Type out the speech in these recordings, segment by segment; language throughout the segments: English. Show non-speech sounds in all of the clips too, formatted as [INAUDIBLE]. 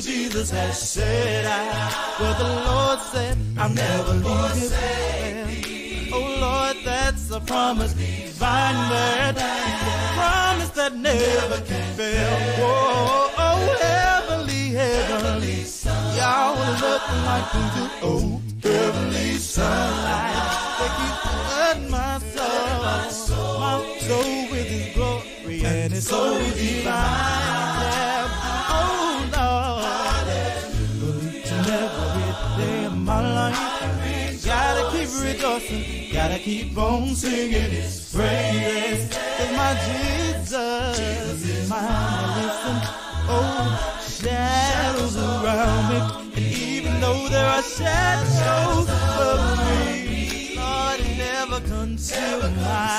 Jesus has said I. But the Lord said, I'll never leave you. Oh Lord, that's a promise divine that promise that never can fail. Oh, oh, heavenly, heavenly, y'all looking like the good old heavenly sunlight. They keep flooding my soul, my soul with His glory and His so divine. Oh rejoicing, gotta keep on singing His praises. Cause my Jesus is mine. Listen, oh, shadows around me. And even though there are shadows above me, Lord, never conceal my,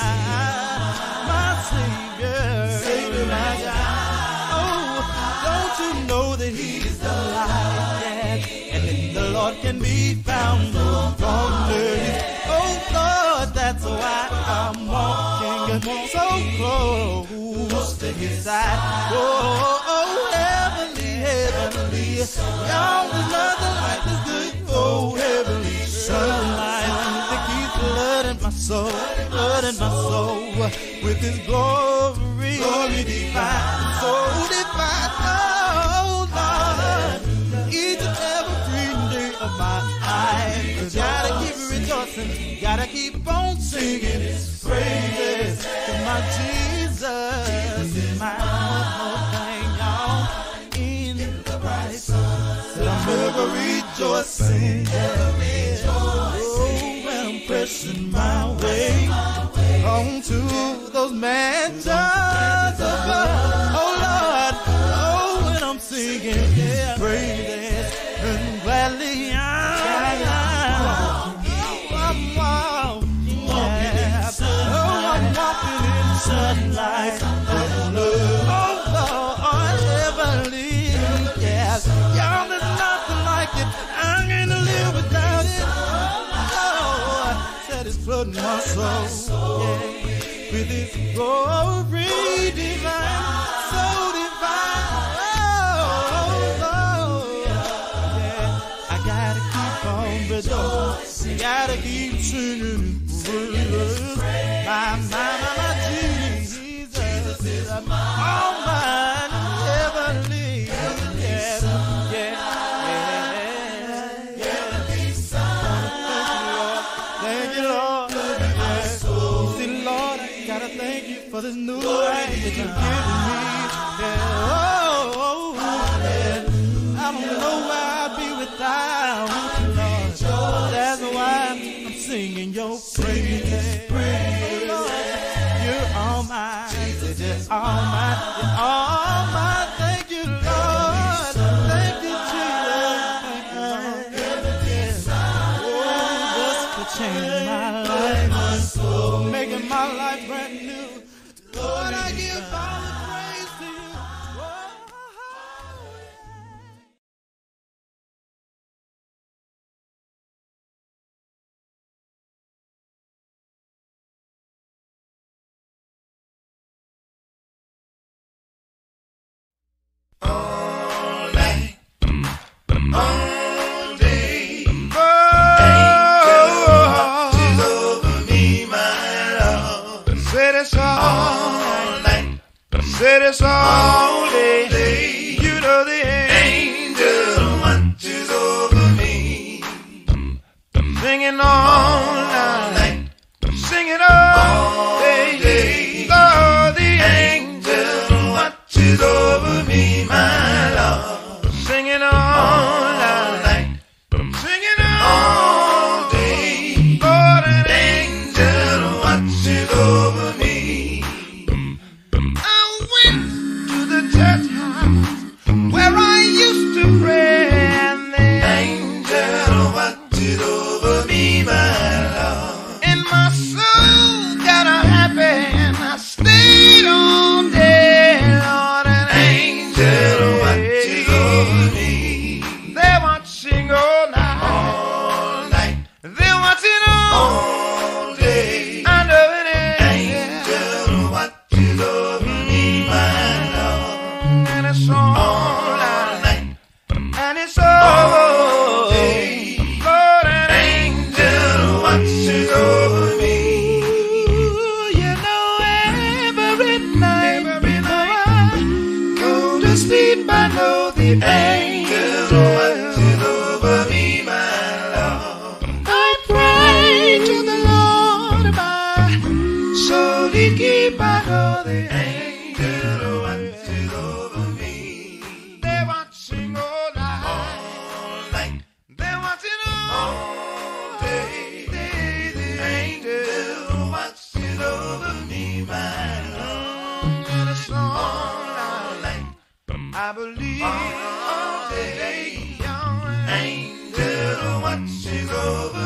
my Savior. Savior, my God. Oh, don't you know that He is the light? And the Lord can be found side. Oh, oh, oh, heavenly, heavenly. Y'all, there's nothing like this good, oh, heavenly sunlight. That keeps flooding my soul, flooding my soul. With His glory, glory divine, so divine. Oh, Lord, each and every day of my life, gotta keep rejoicing, gotta keep on singing His praises. To my Jesus Ever rejoicing, oh, when I'm pressing my way on to those mansions above. Oh Lord, oh when I'm singing His praises and gladly I'm oh I'm walking in sunlight. Flooding my soul, yeah, with its glory divine, so divine. Oh, Lord, yeah, I gotta keep on rejoicing, gotta keep singing my, my, my for this new life that you've given me. Yeah. Oh, oh, yeah. I don't know where I'd be without you, Lord. That's why I'm singing your praises. Oh, Lord, You're all mine. You're all mine. You're all I believe all day. Young angel watches over.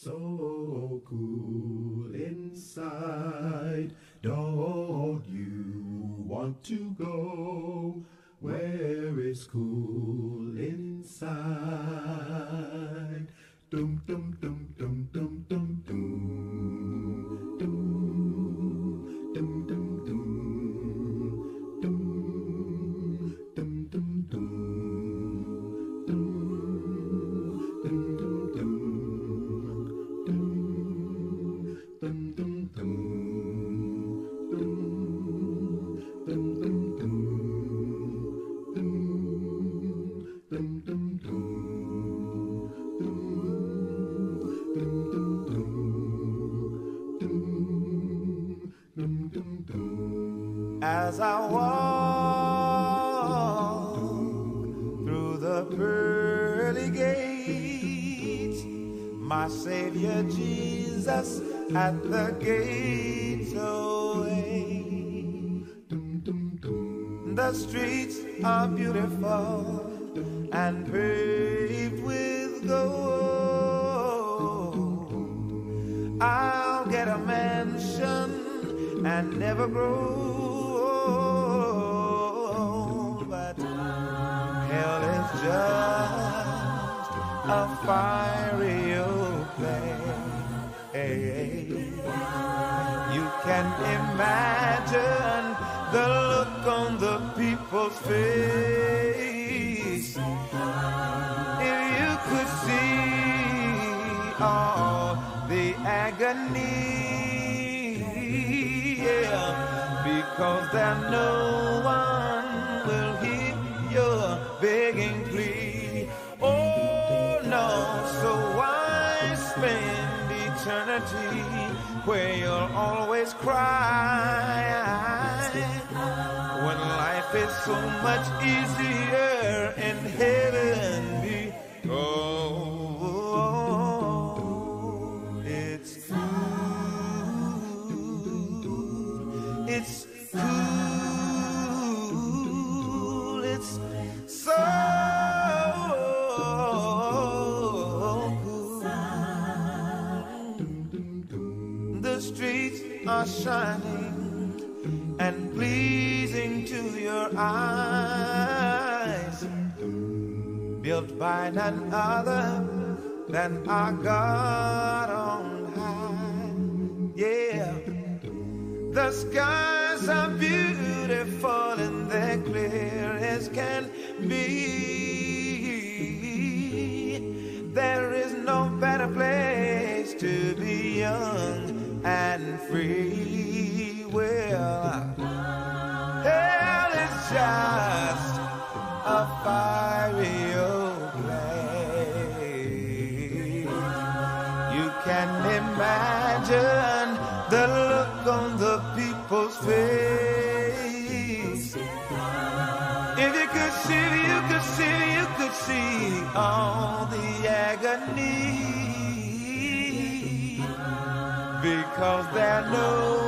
so cool inside. Don't you want to go where it's cool inside? Dum dum dum at the gate. so much easier. than I got. can imagine the look on the people's face. If you could see, you could see, you could see all the agony. Because they no.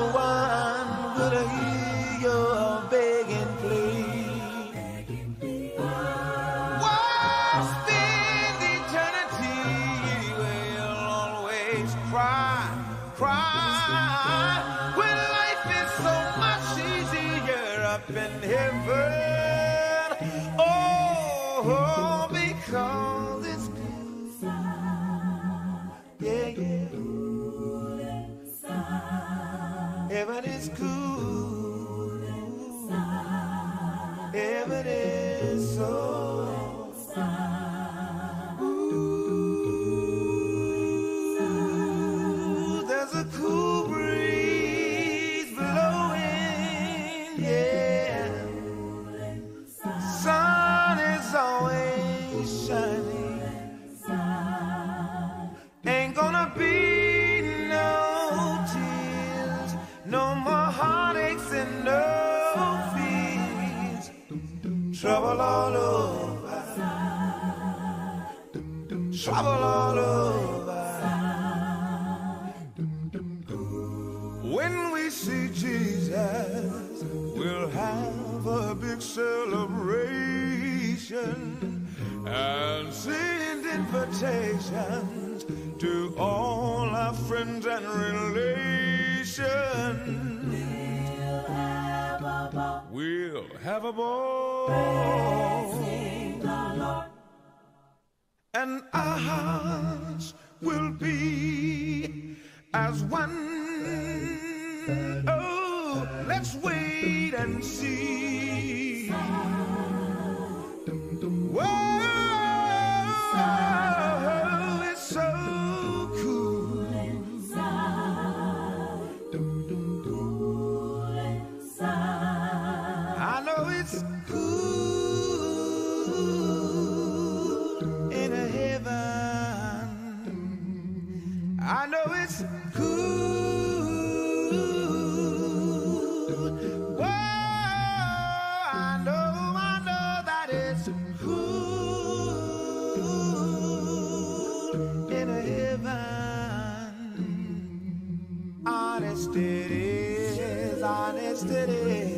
honest it is, honest it is.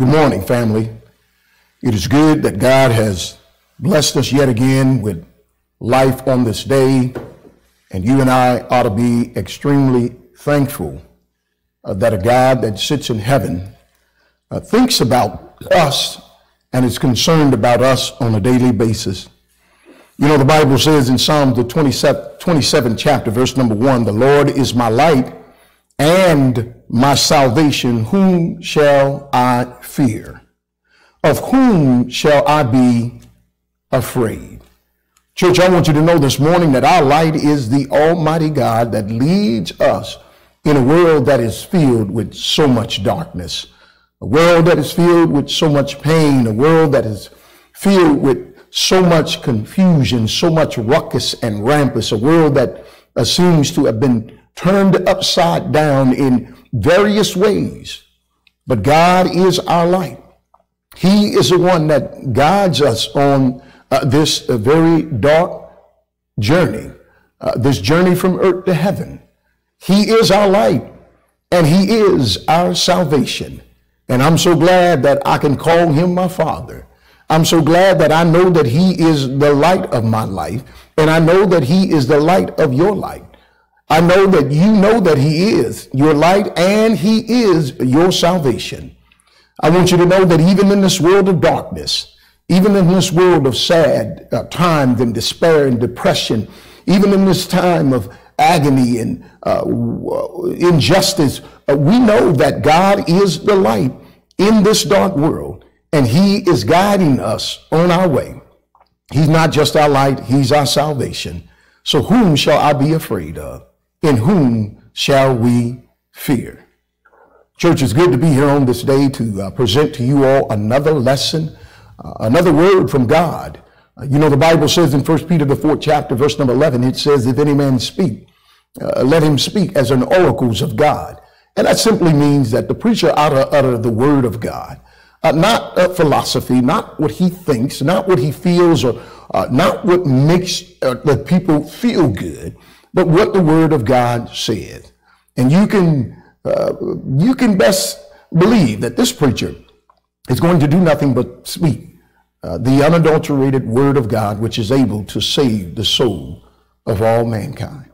Good morning, family. It is good that God has blessed us yet again with life on this day, and you and I ought to be extremely thankful uh, that a God that sits in heaven uh, thinks about us and is concerned about us on a daily basis. You know, the Bible says in Psalm the 27, 27 chapter, verse number one, the Lord is my light and my salvation, whom shall I fear? Of whom shall I be afraid? Church, I want you to know this morning that our light is the Almighty God that leads us in a world that is filled with so much darkness, a world that is filled with so much pain, a world that is filled with so much confusion, so much ruckus and rampus, a world that seems to have been turned upside down in various ways. But God is our light. He is the one that guides us on uh, this uh, very dark journey, uh, this journey from earth to heaven. He is our light and he is our salvation. And I'm so glad that I can call him my father. I'm so glad that I know that he is the light of my life and I know that he is the light of your life. I know that you know that He is your light and He is your salvation. I want you to know that even in this world of darkness, even in this world of sad uh, times and despair and depression, even in this time of agony and uh, injustice, uh, we know that God is the light in this dark world and He is guiding us on our way. He's not just our light, He's our salvation. So whom shall I be afraid of? In whom shall we fear? Church, it's good to be here on this day to uh, present to you all another lesson, uh, another word from God. Uh, you know, the Bible says in 1 Peter, the fourth chapter, verse number 11, it says, If any man speak, uh, let him speak as an oracles of God. And that simply means that the preacher ought to utter the word of God. Uh, not philosophy, not what he thinks, not what he feels, or uh, not what makes the people feel good, but what the Word of God says. And you can, uh, you can best believe that this preacher is going to do nothing but speak uh, the unadulterated Word of God, which is able to save the soul of all mankind.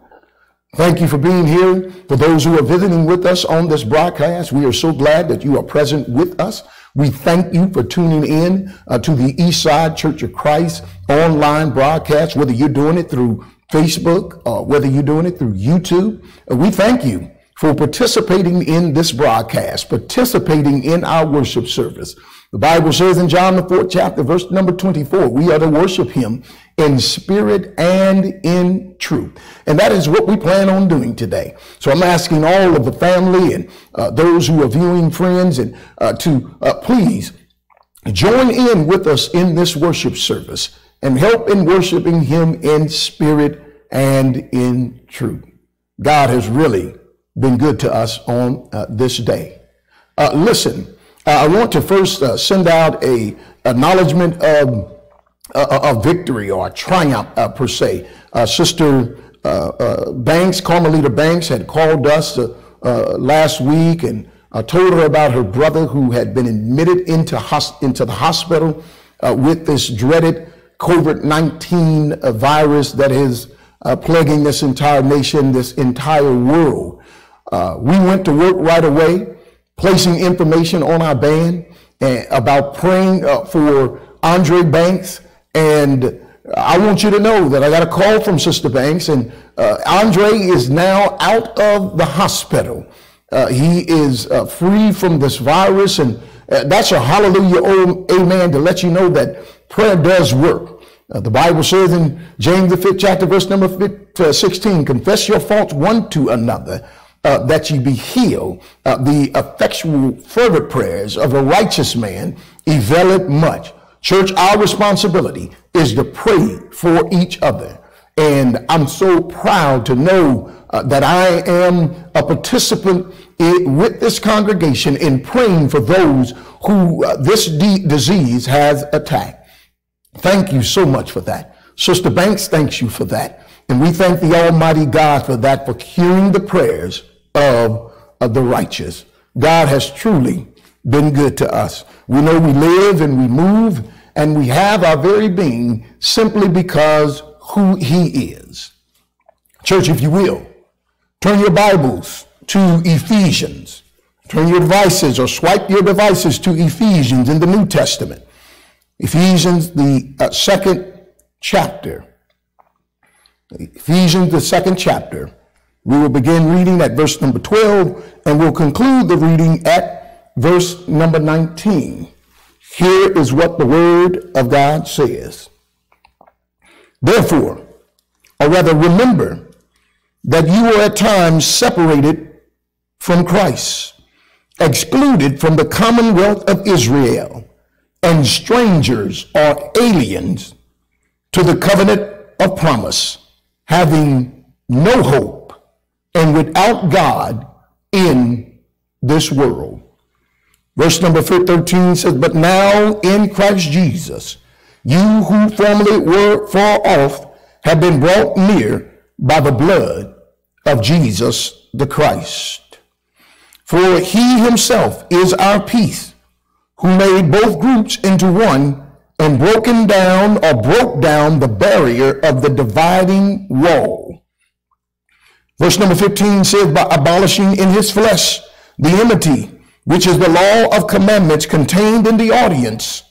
Thank you for being here. For those who are visiting with us on this broadcast, we are so glad that you are present with us. We thank you for tuning in uh, to the Eastside Church of Christ online broadcast, whether you're doing it through Facebook, uh, whether you're doing it through YouTube. Uh, we thank you for participating in this broadcast, participating in our worship service. The Bible says in John the fourth chapter, verse number 24, we are to worship him in spirit and in truth. And that is what we plan on doing today. So I'm asking all of the family and uh, those who are viewing friends and uh, to uh, please join in with us in this worship service and help in worshiping him in spirit and in truth. God has really been good to us on uh, this day. Uh, listen, uh, I want to first uh, send out a acknowledgement of a, a victory or a triumph uh, per se. Uh, Sister Banks, Carmelita Banks, had called us last week and told her about her brother who had been admitted into, into the hospital uh, with this dreaded COVID 19 virus that is uh, plaguing this entire nation, this entire world. Uh, we went to work right away, placing information on our band uh, about praying uh, for Andre Banks. And I want you to know that I got a call from Sister Banks, and uh, Andre is now out of the hospital. Uh, he is free from this virus, and that's a hallelujah, oh, amen, to let you know that prayer does work. Uh, the Bible says in James the fifth chapter, verse number 15, uh, 16, confess your faults one to another, uh, that ye be healed. The effectual fervent prayers of a righteous man availeth much. Church, our responsibility is to pray for each other. And I'm so proud to know uh, that I am a participant in, with this congregation in praying for those who uh, this disease has attacked. Thank you so much for that. Sister Banks thanks you for that. And we thank the Almighty God for that, for hearing the prayers of, of the righteous. God has truly been good to us. We know we live and we move and we have our very being simply because who he is. Church, if you will, turn your Bibles to Ephesians. Turn your devices or swipe your devices to Ephesians in the New Testament. Ephesians, the uh, second chapter. Ephesians, the second chapter. We will begin reading at verse number 12 and we'll conclude the reading at verse number 19. Here is what the Word of God says. Therefore, or rather remember that you were at times separated from Christ, excluded from the commonwealth of Israel and strangers or aliens to the covenant of promise, having no hope and without God in this world. Verse number 13 says, But now in Christ Jesus, you who formerly were far off have been brought near by the blood of Jesus the Christ. For he himself is our peace who made both groups into one and broken down or broke down the barrier of the dividing wall. Verse number 15 says, by abolishing in his flesh the enmity, which is the law of commandments contained in the audience,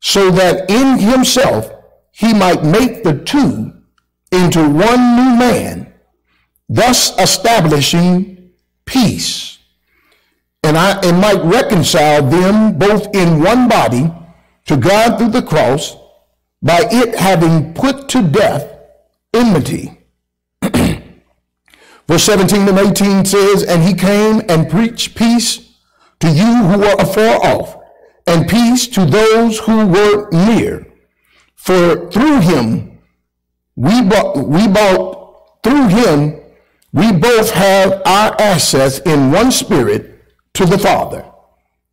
so that in himself he might make the two into one new man, thus establishing peace and I and might reconcile them both in one body to God through the cross by it having put to death enmity. [CLEARS THROAT] Verse 17 and 18 says, And he came and preached peace to you who were afar off, and peace to those who were near. For through him we bought, we bought through him we both have our access in one spirit to the Father.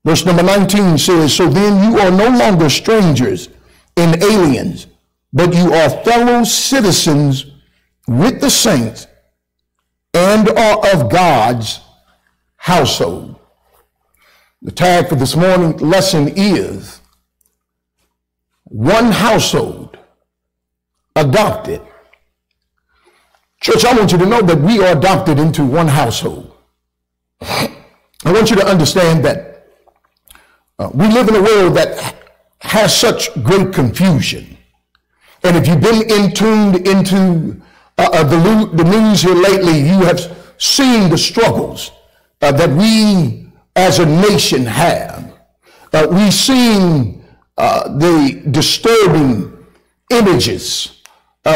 Verse number 19 says, So then you are no longer strangers and aliens, but you are fellow citizens with the saints and are of God's household. The tag for this morning lesson is one household adopted. Church, I want you to know that we are adopted into one household. I want you to understand that uh, we live in a world that has such great confusion. And if you've been in tuned into uh, uh, the, the, news here lately, you have seen the struggles uh, that we as a nation have. Uh, we've seen uh, the disturbing images.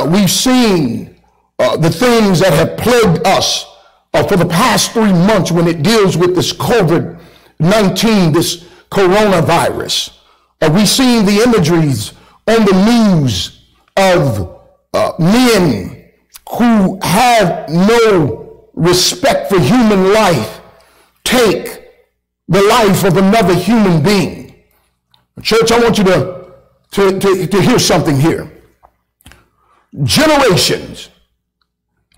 we've seen the things that have plagued us uh, for the past three months when it deals with this COVID 19, this coronavirus. Uh, we've seen the imageries on the news of uh, men who have no respect for human life take the life of another human being. Church, I want you to, to, to, to hear something here. Generations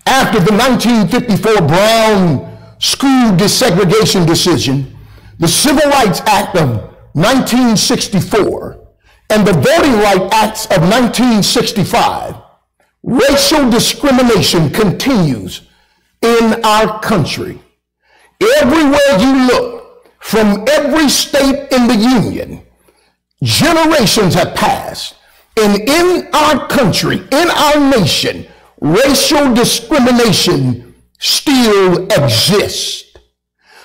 after the 1954 Brown school desegregation decision, the Civil Rights Act of 1964 and the Voting Rights Acts of 1965, racial discrimination continues in our country. Everywhere you look, from every state in the union, generations have passed. And in our country, in our nation, racial discrimination still exists.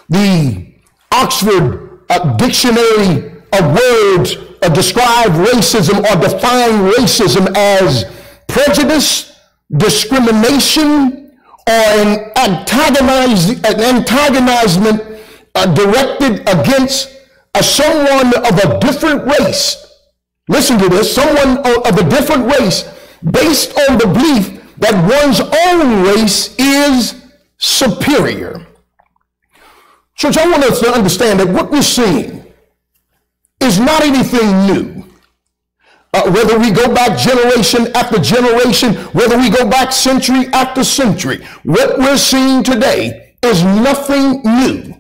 The Oxford uh, Dictionary of Words uh, describe racism or define racism as prejudice, discrimination, or an, antagonize, an antagonizement uh, directed against a someone of a different race. Listen to this, someone of a different race based on the belief that one's own race is superior. Church, I want us to understand that what we're seeing is not anything new. Uh, whether we go back generation after generation, whether we go back century after century, what we're seeing today is nothing new.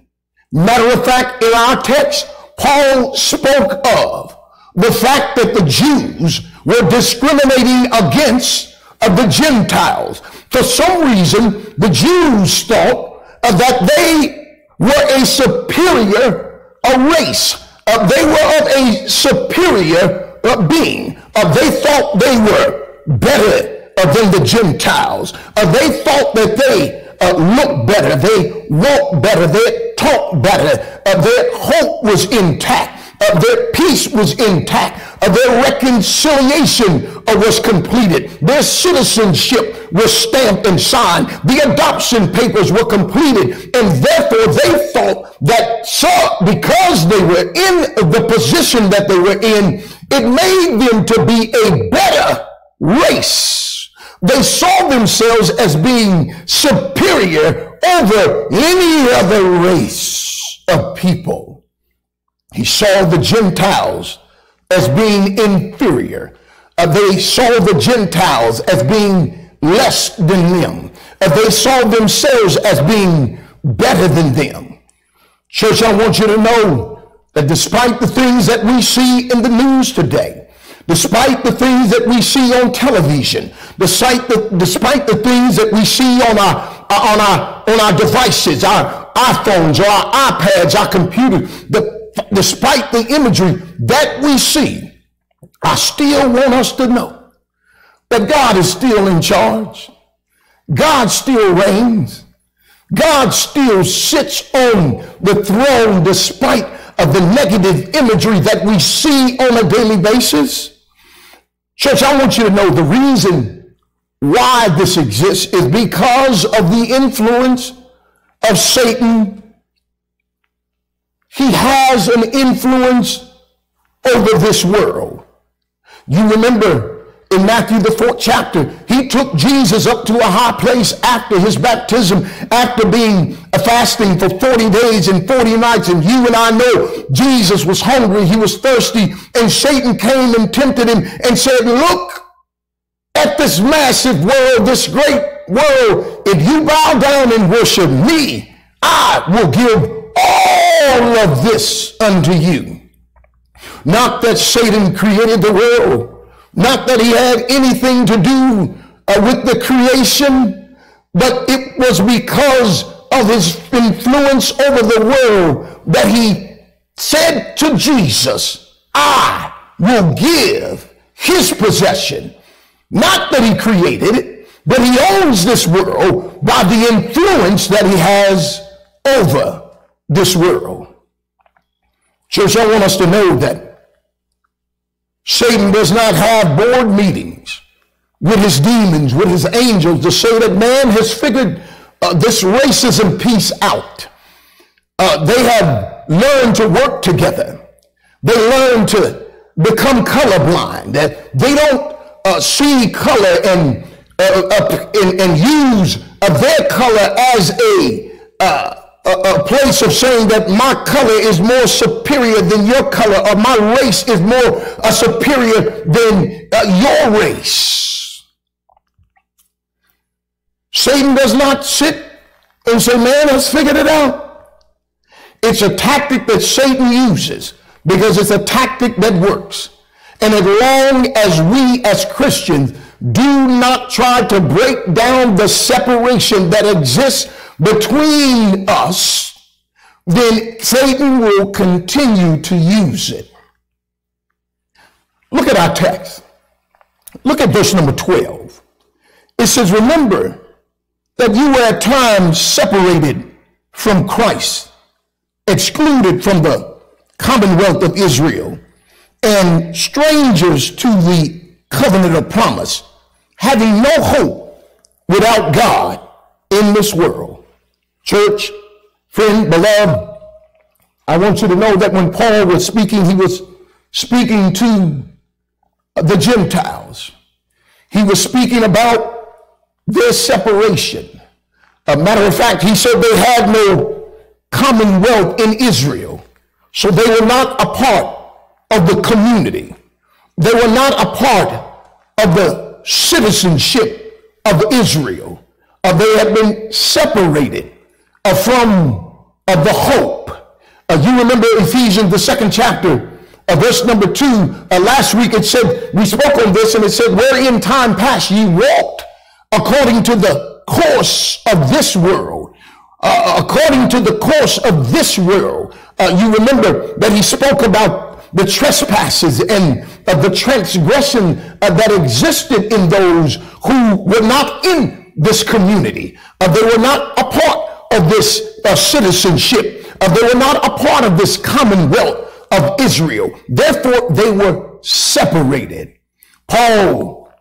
Matter of fact, in our text, Paul spoke of the fact that the Jews were discriminating against uh, the Gentiles. For some reason, the Jews thought uh, that they were a superior a race. Uh, they were of a superior uh, being. Uh, they thought they were better uh, than the Gentiles. Uh, they thought that they uh, looked better. They walked better. They talked better. their hope was intact. Uh, their peace was intact. Uh, their reconciliation uh, was completed. Their citizenship was stamped and signed. The adoption papers were completed. And therefore they thought that so because they were in the position that they were in, it made them to be a better race. They saw themselves as being superior over any other race of people. He saw the Gentiles as being inferior. Uh, they saw the Gentiles as being less than them. Uh, they saw themselves as being better than them. Church, I want you to know that despite the things that we see in the news today, despite the things that we see on television, despite the, despite the things that we see on our, on our, on our devices, our iPhones or our iPads, our computers, the, despite the imagery that we see, I still want us to know that God is still in charge. God still reigns. God still sits on the throne despite of the negative imagery that we see on a daily basis. Church, I want you to know the reason why this exists is because of the influence of Satan. He has an influence over this world. You remember in Matthew, the fourth chapter, he took Jesus up to a high place after his baptism, after being fasting for 40 days and 40 nights. And you and I know Jesus was hungry, he was thirsty, and Satan came and tempted him and said, Look at this massive world, this great world. If you bow down and worship me, I will give all of this unto you. Not that Satan created the world, not that he had anything to do uh, with the creation, but it was because of his influence over the world that he said to Jesus, I will give his possession. Not that he created it, but he owns this world by the influence that he has over this world. Church, I want us to know that Satan does not have board meetings with his demons, with his angels to say that man has figured uh, this racism piece out. Uh, they have learned to work together. They learn to become colorblind. That they don't uh, see color and, uh, and, and use uh, their color as a uh, a, a, place of saying that my color is more superior than your color or my race is more uh, superior than uh, your race. Satan does not sit and say, man, let's figure it out. It's a tactic that Satan uses because it's a tactic that works. And as long as we as Christians do not try to break down the separation that exists between us, then Satan will continue to use it. Look at our text. Look at verse number 12. It says, Remember that you were at times separated from Christ, excluded from the commonwealth of Israel, and strangers to the covenant of promise, having no hope without God in this world. Church, friend, beloved, I want you to know that when Paul was speaking, he was speaking to the Gentiles. He was speaking about their separation. A matter of fact, he said they had no commonwealth in Israel. So they were not a part of the community. They were not a part of the citizenship of Israel. Uh, they had been separated from of the hope. Uh, you remember Ephesians, the second chapter, uh, verse number two. Uh, last week it said, we spoke on this and it said, where in time past ye walked according to the course of this world. according to the course of this world. you remember that he spoke about the trespasses and uh, the transgression uh, that existed in those who were not in this community. Uh, they were not a part of this uh, citizenship. Uh, they were not a part of this commonwealth of Israel. Therefore, they were separated. Paul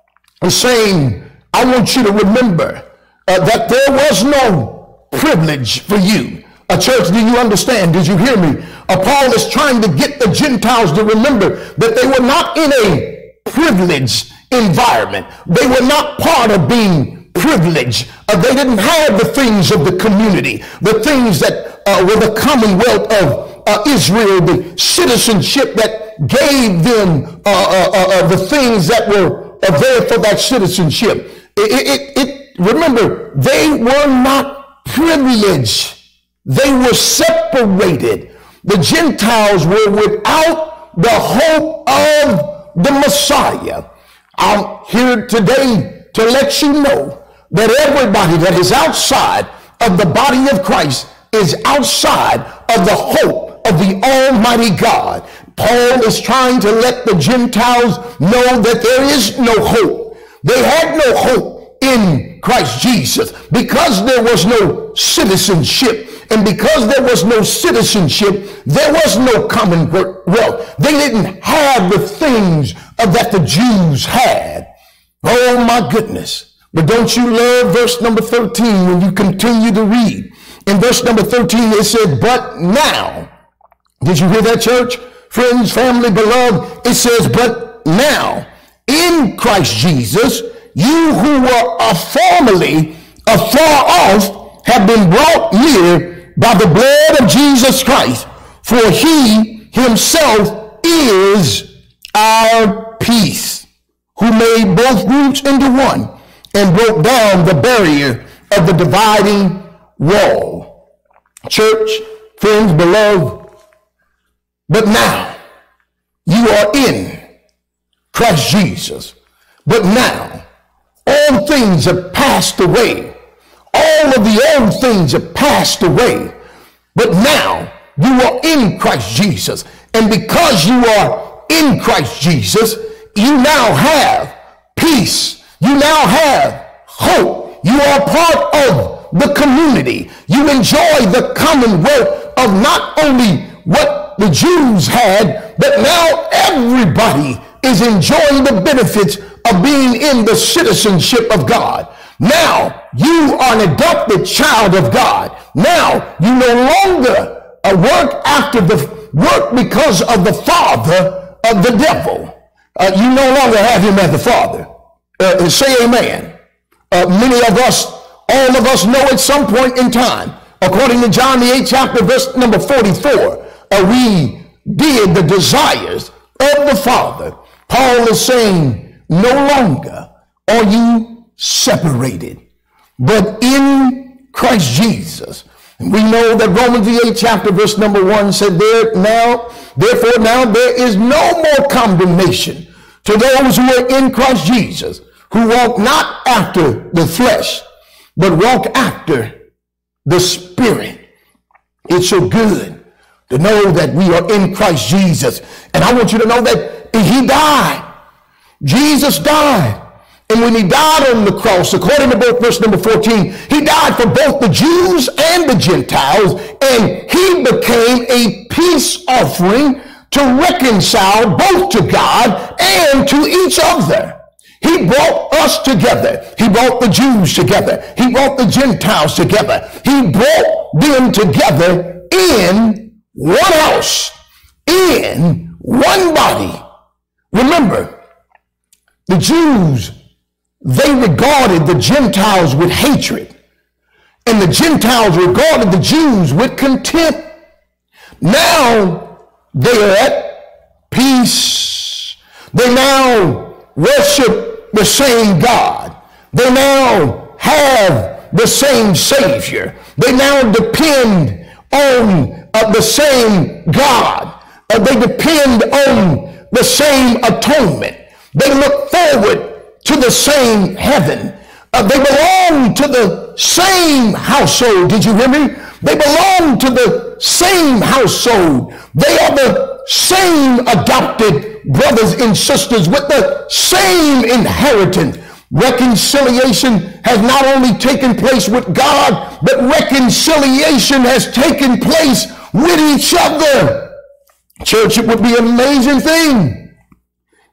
is saying, I want you to remember uh, that there was no privilege for you. A church, do you understand? Did you hear me? Uh, Paul is trying to get the Gentiles to remember that they were not in a privileged environment. They were not part of being privileged. Uh, they didn't have the things of the community, the things that uh, were the commonwealth of uh, Israel, the citizenship that gave them uh, uh, the things that were there for that citizenship. It, it, it, remember, they were not privileged. They were separated the Gentiles were without the hope of the Messiah. I'm here today to let you know that everybody that is outside of the body of Christ is outside of the hope of the Almighty God. Paul is trying to let the Gentiles know that there is no hope. They had no hope in Christ Jesus because there was no citizenship and because there was no citizenship, there was no commonwealth. They didn't have the things that the Jews had. Oh my goodness. But don't you love verse number 13 when you continue to read? In verse number 13, it said, but now. Did you hear that, church? Friends, family, beloved. It says, but now, in Christ Jesus, you who were formerly afar off have been brought near by the blood of Jesus Christ, for he himself is our peace, who made both groups into one and broke down the barrier of the dividing wall. Church, friends, beloved, but now you are in Christ Jesus. But now all things have passed away all of the old things have passed away. But now you are in Christ Jesus. And because you are in Christ Jesus, you now have peace. You now have hope. You are part of the community. You enjoy the commonwealth of not only what the Jews had, but now everybody is enjoying the benefits of being in the citizenship of God. Now you are an adopted child of God. Now you no longer work after the work because of the father of the devil. Uh, you no longer have him as the father. Uh, say amen. Uh, many of us, all of us know at some point in time, according to John the 8th chapter, verse number 44, uh, we did the desires of the Father. Paul is saying, no longer are you separated. But in Christ Jesus, And we know that Romans the 8th chapter, verse number 1 said, there now, therefore now there is no more condemnation to those who are in Christ Jesus, who walk not after the flesh, but walk after the Spirit. It's so good to know that we are in Christ Jesus. And I want you to know that he died. Jesus died. And when he died on the cross, according to both verse number 14, he died for both the Jews and the Gentiles, and he became a peace offering to reconcile both to God and to each other. He brought us together. He brought the Jews together. He brought the Gentiles together. He brought them together in one house, in one body. Remember, the Jews they regarded the Gentiles with hatred, and the Gentiles regarded the Jews with contempt. Now they are at peace. They now worship the same God. They now have the same Savior. They now depend on uh, the same God. Uh, they depend on the same atonement. They look forward to the same heaven. Uh, they belong to the same household. Did you hear me? They belong to the same household. They are the same adopted brothers and sisters with the same inheritance. Reconciliation has not only taken place with God, but reconciliation has taken place with each other. Church, it would be an amazing thing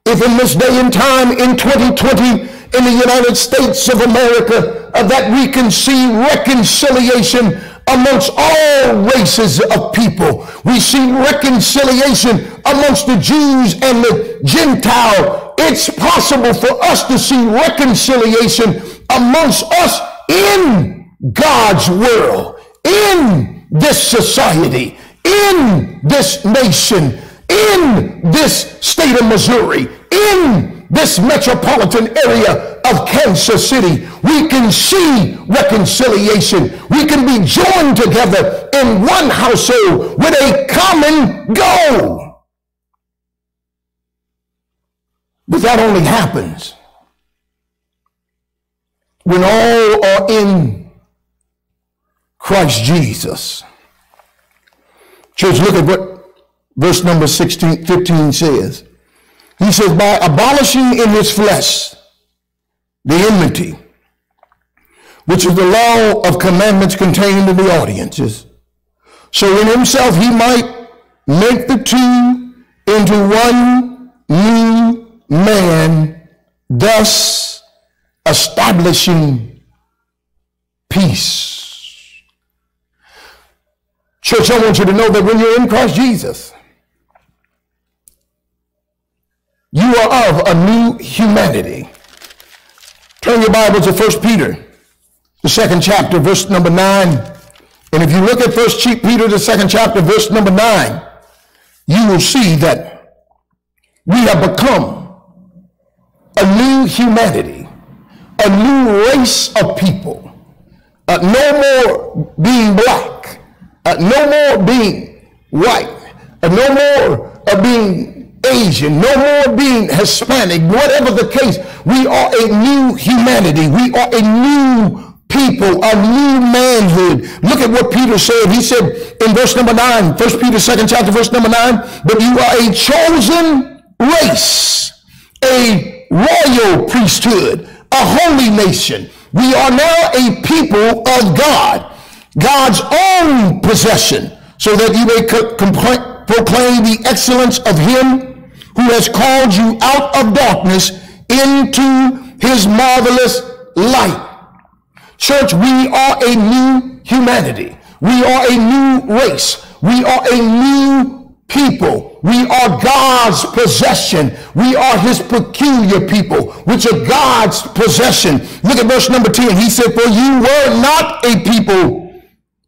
if in this day and time in 2020 in the United States of America uh, that we can see reconciliation amongst all races of people. We see reconciliation amongst the Jews and the Gentile. It's possible for us to see reconciliation amongst us in God's world, in this society, in this nation, in this state of Missouri, in this metropolitan area of Kansas City, we can see reconciliation. We can be joined together in one household with a common goal. But that only happens when all are in Christ Jesus. Church, look at what verse number 16, 15 says. He says, by abolishing in his flesh the enmity, which is the law of commandments contained in the ordinances, so in himself he might make the two into one new man, thus establishing peace. Church, I want you to know that when you're in Christ Jesus, You are of a new humanity. Turn your Bible to 1 Peter, the second chapter, verse number 9. And if you look at 1 Peter, the second chapter, verse number 9, you will see that we have become a new humanity, a new race of people. Uh, no more being black, uh, no more being white, uh, no more being Asian, no more being Hispanic, whatever the case. We are a new humanity. We are a new people, a new manhood. Look at what Peter said. He said in verse number 9, 1 Peter 2nd chapter, verse number 9, but you are a chosen race, a royal priesthood, a holy nation. We are now a people of God, God's own possession, so that you may proclaim the excellence of him who has called you out of darkness into his marvelous light. Church, we are a new humanity. We are a new race. We are a new people. We are God's possession. We are his peculiar people, which are God's possession. Look at verse number 10. He said, For you were not a people.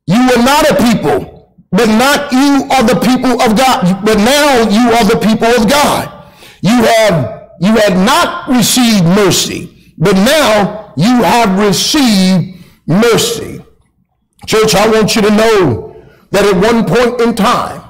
You were not a people but not you are the people of God. But now you are the people of God. You have, you had not received mercy, but now you have received mercy. Church, I want you to know that at one point in time,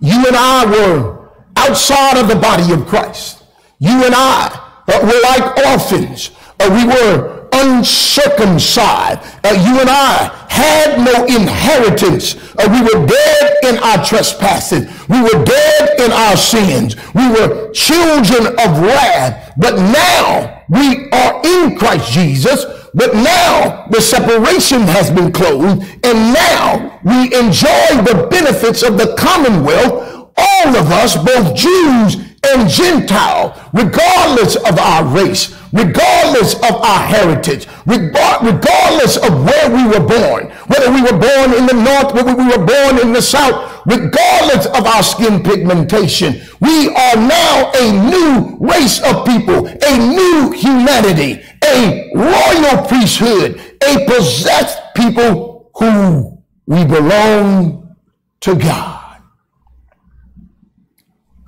you and I were outside of the body of Christ. You and I uh, were like orphans. Uh, we were uncircumcised. Uh, you and I had no inheritance. Uh, we were dead in our trespasses. We were dead in our sins. We were children of wrath. But now we are in Christ Jesus. But now the separation has been closed. And now we enjoy the benefits of the commonwealth. All of us, both Jews and Gentile, regardless of our race, regardless of our heritage, regardless of where we were born, whether we were born in the north, whether we were born in the south, regardless of our skin pigmentation, we are now a new race of people, a new humanity, a royal priesthood, a possessed people who we belong to God.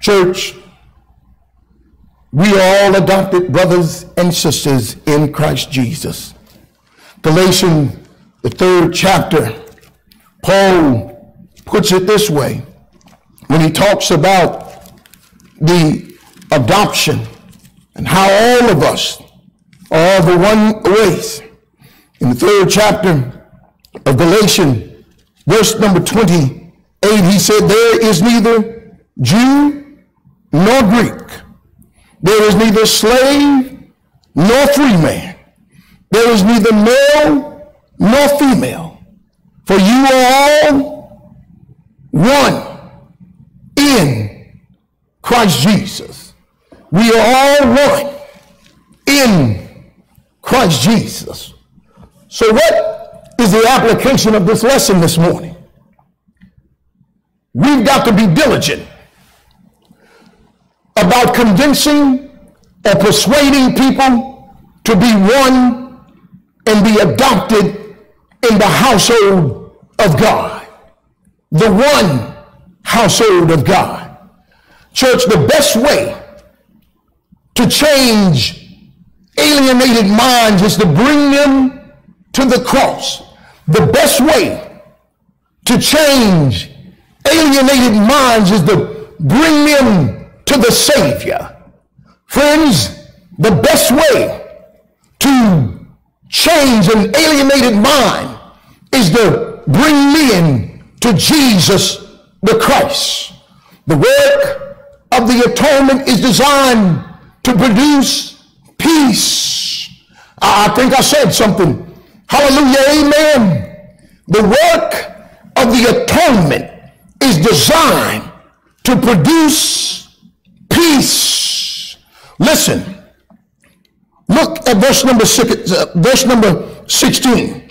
Church, we are all adopted brothers and sisters in Christ Jesus. Galatians, the third chapter, Paul puts it this way when he talks about the adoption and how all of us are the one race. In the third chapter of Galatians, verse number 28, he said, There is neither Jew nor Greek there is neither slave nor free man. There is neither male nor female. For you are all one in Christ Jesus. We are all one in Christ Jesus. So what is the application of this lesson this morning? We've got to be diligent about convincing or persuading people to be one and be adopted in the household of God. The one household of God. Church, the best way to change alienated minds is to bring them to the cross. The best way to change alienated minds is to bring them to the Savior. Friends, the best way to change an alienated mind is to bring men to Jesus the Christ. The work of the atonement is designed to produce peace. I think I said something. Hallelujah, amen. The work of the atonement is designed to produce peace. Listen. Look at verse number six, uh, verse number 16.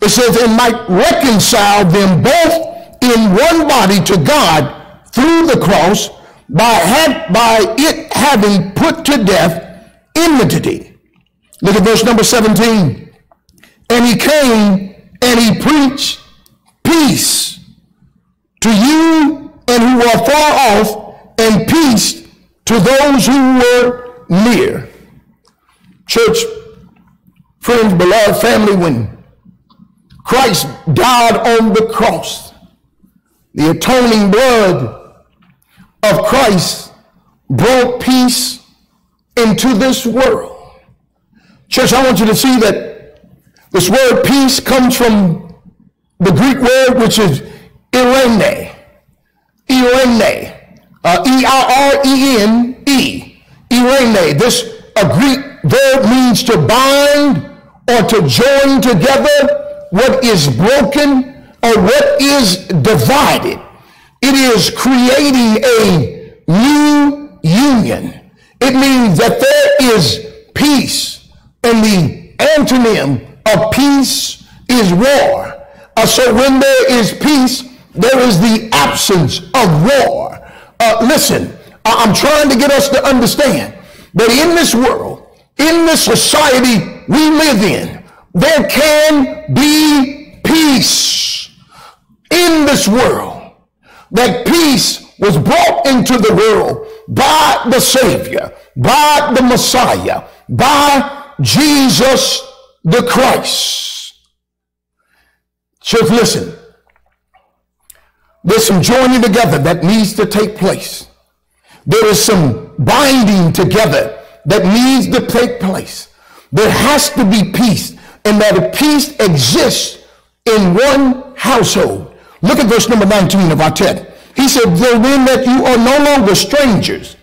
It says, and might reconcile them both in one body to God through the cross by, by it having put to death enmity. Look at verse number 17. And he came and he preached peace to you and who are far off and peace to those who were near. Church, friends, beloved family, when Christ died on the cross, the atoning blood of Christ brought peace into this world. Church, I want you to see that this word peace comes from the Greek word which is irene. Irene uh, E-I-R-E-N-E, irene. This a Greek verb means to bind or to join together what is broken or what is divided. It is creating a new union. It means that there is peace, and the antonym of peace is war. Uh, so when there is peace, there is the absence of war. Uh, listen, I'm trying to get us to understand that in this world, in this society we live in, there can be peace in this world. That peace was brought into the world by the Savior, by the Messiah, by Jesus the Christ. Church, listen. There's some joining together that needs to take place. There is some binding together that needs to take place. There has to be peace, and that peace exists in one household. Look at verse number 19 of our text. He said, then that you are no longer strangers.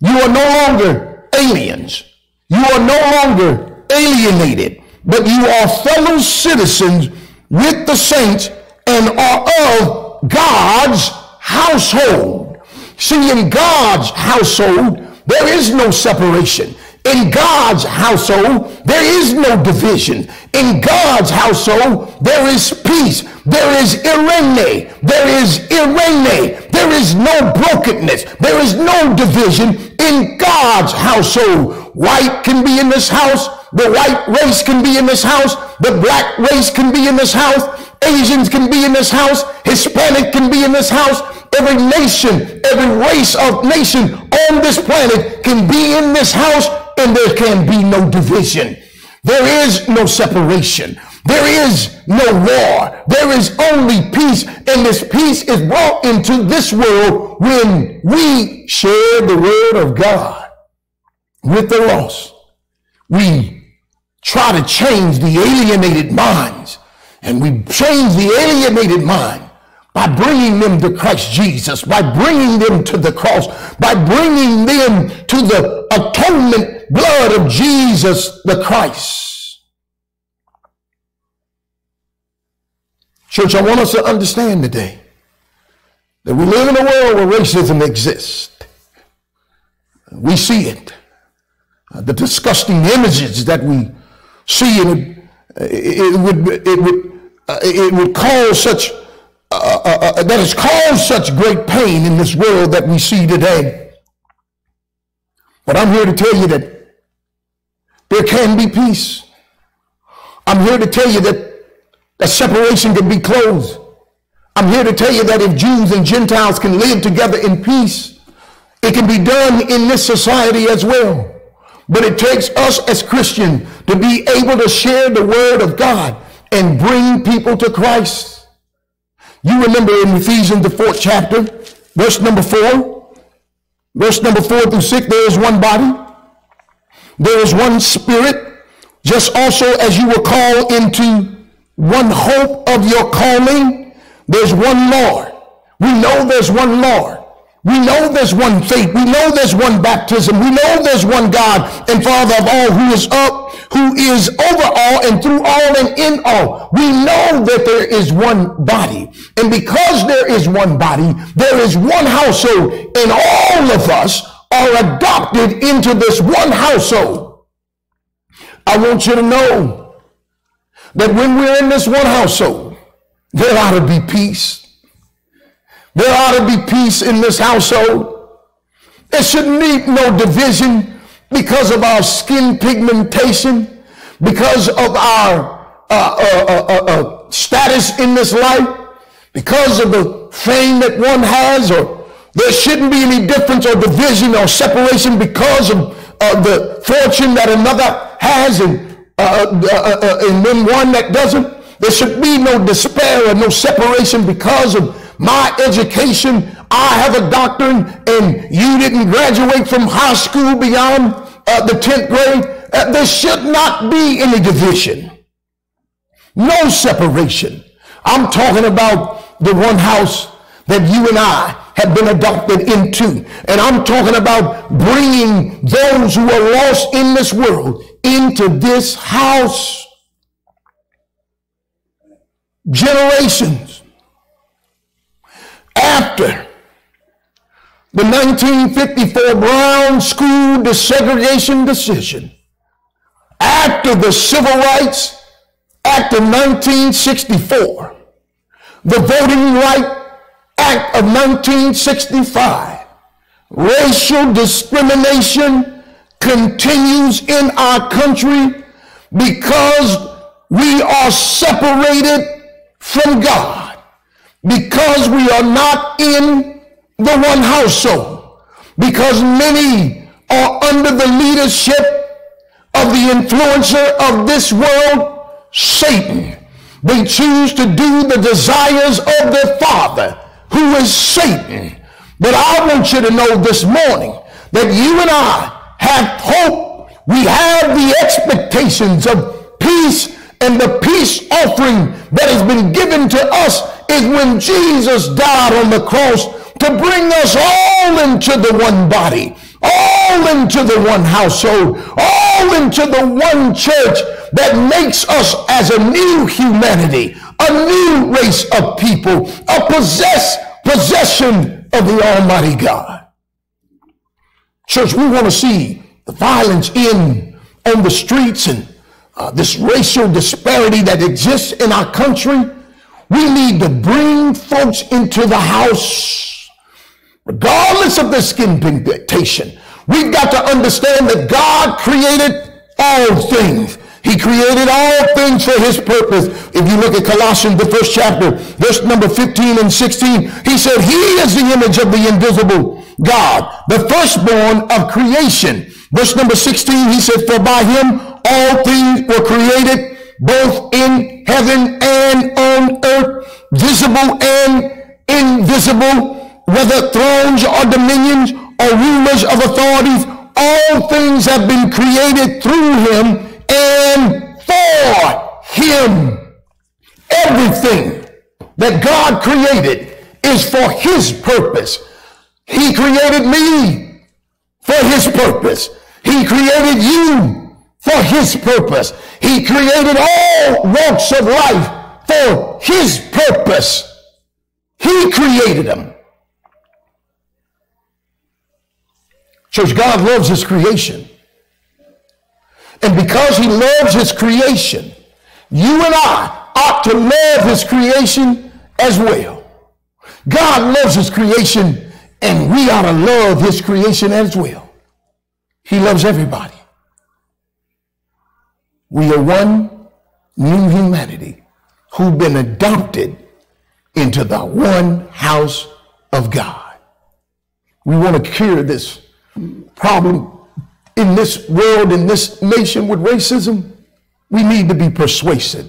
You are no longer aliens. You are no longer alienated, but you are fellow citizens with the saints and are of God's household. See, in God's household, there is no separation. In God's household, there is no division. In God's household, there is peace. There is irene. There is irene. There is no brokenness. There is no division in God's household. White can be in this house. The white race can be in this house. The black race can be in this house. Asians can be in this house. Hispanic can be in this house. Every nation, every race of nation on this planet can be in this house and there can be no division. There is no separation. There is no war. There is only peace. And this peace is brought into this world when we share the word of God with the lost. We try to change the alienated minds. And we change the alienated mind by bringing them to Christ Jesus, by bringing them to the cross, by bringing them to the atonement blood of Jesus the Christ. Church, I want us to understand today that we live in a world where racism exists. We see it. Uh, the disgusting images that we see, and it, it would, it would, uh, it would cause such uh, uh, uh, that has caused such great pain in this world that we see today. But I'm here to tell you that there can be peace. I'm here to tell you that that separation can be closed. I'm here to tell you that if Jews and Gentiles can live together in peace, it can be done in this society as well. But it takes us as Christians to be able to share the word of God and bring people to Christ. You remember in Ephesians, the fourth chapter, verse number four, verse number four through six, there is one body, there is one spirit, just also as you were called into one hope of your calling, there's one Lord. We know there's one Lord. We know there's one faith. We know there's one baptism. We know there's one God and Father of all who is up, who is over all and through all and in all. We know that there is one body. And because there is one body, there is one household and all of us are adopted into this one household. I want you to know that when we're in this one household, there ought to be peace. There ought to be peace in this household. There shouldn't need no division because of our skin pigmentation, because of our uh, uh, uh, uh, uh status in this life, because of the fame that one has, or there shouldn't be any difference or division or separation because of the fortune that another has and, uh, and then one that doesn't. There should be no despair or no separation because of my education, I have a doctrine, and you didn't graduate from high school beyond uh, the 10th grade. Uh, there should not be any division. No separation. I'm talking about the one house that you and I have been adopted into. And I'm talking about bringing those who are lost in this world into this house. Generations after the 1954 Brown School desegregation decision, after the Civil Rights Act of 1964, the Voting Right Act of 1965, racial discrimination continues in our country because we are separated from God because we are not in the one household, because many are under the leadership of the influencer of this world, Satan. They choose to do the desires of their father, who is Satan. But I want you to know this morning that you and I have hope. We have the expectations of peace and the peace offering that has been given to us is when Jesus died on the cross to bring us all into the one body, all into the one household, all into the one church that makes us as a new humanity, a new race of people, a possess, possession of the Almighty God. Church, we want to see the violence in on the streets and uh, this racial disparity that exists in our country. We need to bring folks into the house, regardless of their skin pigmentation. We've got to understand that God created all things. He created all things for his purpose. If you look at Colossians, the first chapter, verse number 15 and 16, he said, He is the image of the invisible God, the firstborn of creation. Verse number 16, he said, For by him all things were created, both in heaven and on earth, visible and invisible, whether thrones or dominions or rulers of authorities, all things have been created through him and for him. Everything that God created is for his purpose. He created me for his purpose. He created you for his purpose. He created all walks of life for his purpose. He created them. Church, God loves his creation. And because he loves his creation, you and I ought to love his creation as well. God loves his creation, and we ought to love his creation as well. He loves everybody. We are one new humanity who've been adopted into the one house of God. We want to cure this problem in this world, in this nation with racism, we need to be persuasive.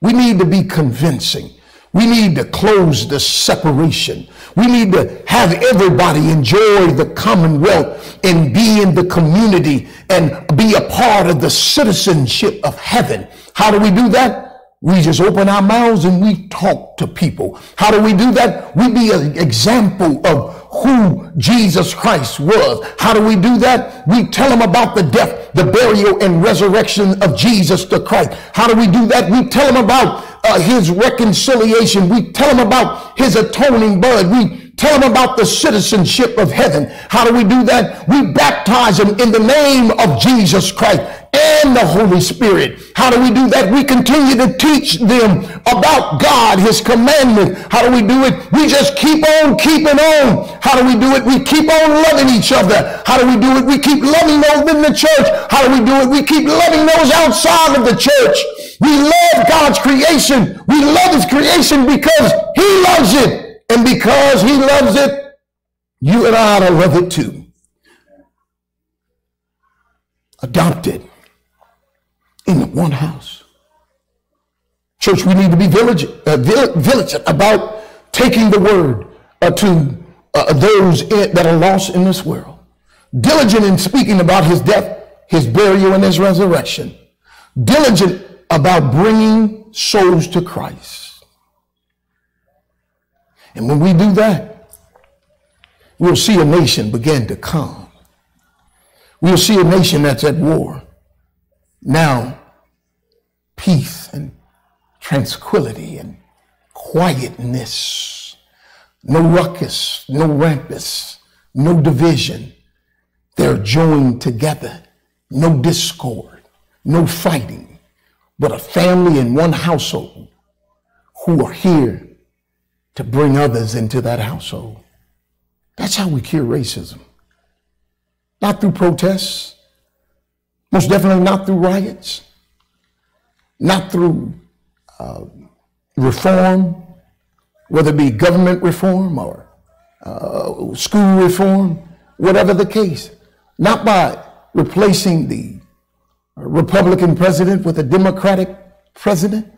We need to be convincing. We need to close the separation. We need to have everybody enjoy the commonwealth and be in the community and be a part of the citizenship of heaven. How do we do that? We just open our mouths and we talk to people. How do we do that? We be an example of who Jesus Christ was. How do we do that? We tell them about the death, the burial, and resurrection of Jesus the Christ. How do we do that? We tell them about uh, his reconciliation. We tell them about his atoning blood. We tell them about the citizenship of heaven. How do we do that? We baptize them in the name of Jesus Christ and the Holy Spirit. How do we do that? We continue to teach them about God, His commandment. How do we do it? We just keep on keeping on. How do we do it? We keep on loving each other. How do we do it? We keep loving those in the church. How do we do it? We keep loving those outside of the church. We love God's creation. We love His creation because He loves it. And because He loves it, you and I ought to love it too. Adopted in the one house. Church, we need to be vigilant, uh, about taking the word uh, to uh, those in, that are lost in this world. Diligent in speaking about his death, his burial, and his resurrection. Diligent about bringing souls to Christ. And when we do that, we'll see a nation begin to come. We'll see a nation that's at war. Now, peace and tranquility and quietness. No ruckus, no rampus, no division. They're joined together. No discord, no fighting, but a family in one household who are here to bring others into that household. That's how we cure racism. Not through protests, most definitely not through riots, not through uh, reform, whether it be government reform or uh, school reform, whatever the case, not by replacing the Republican president with a Democratic president,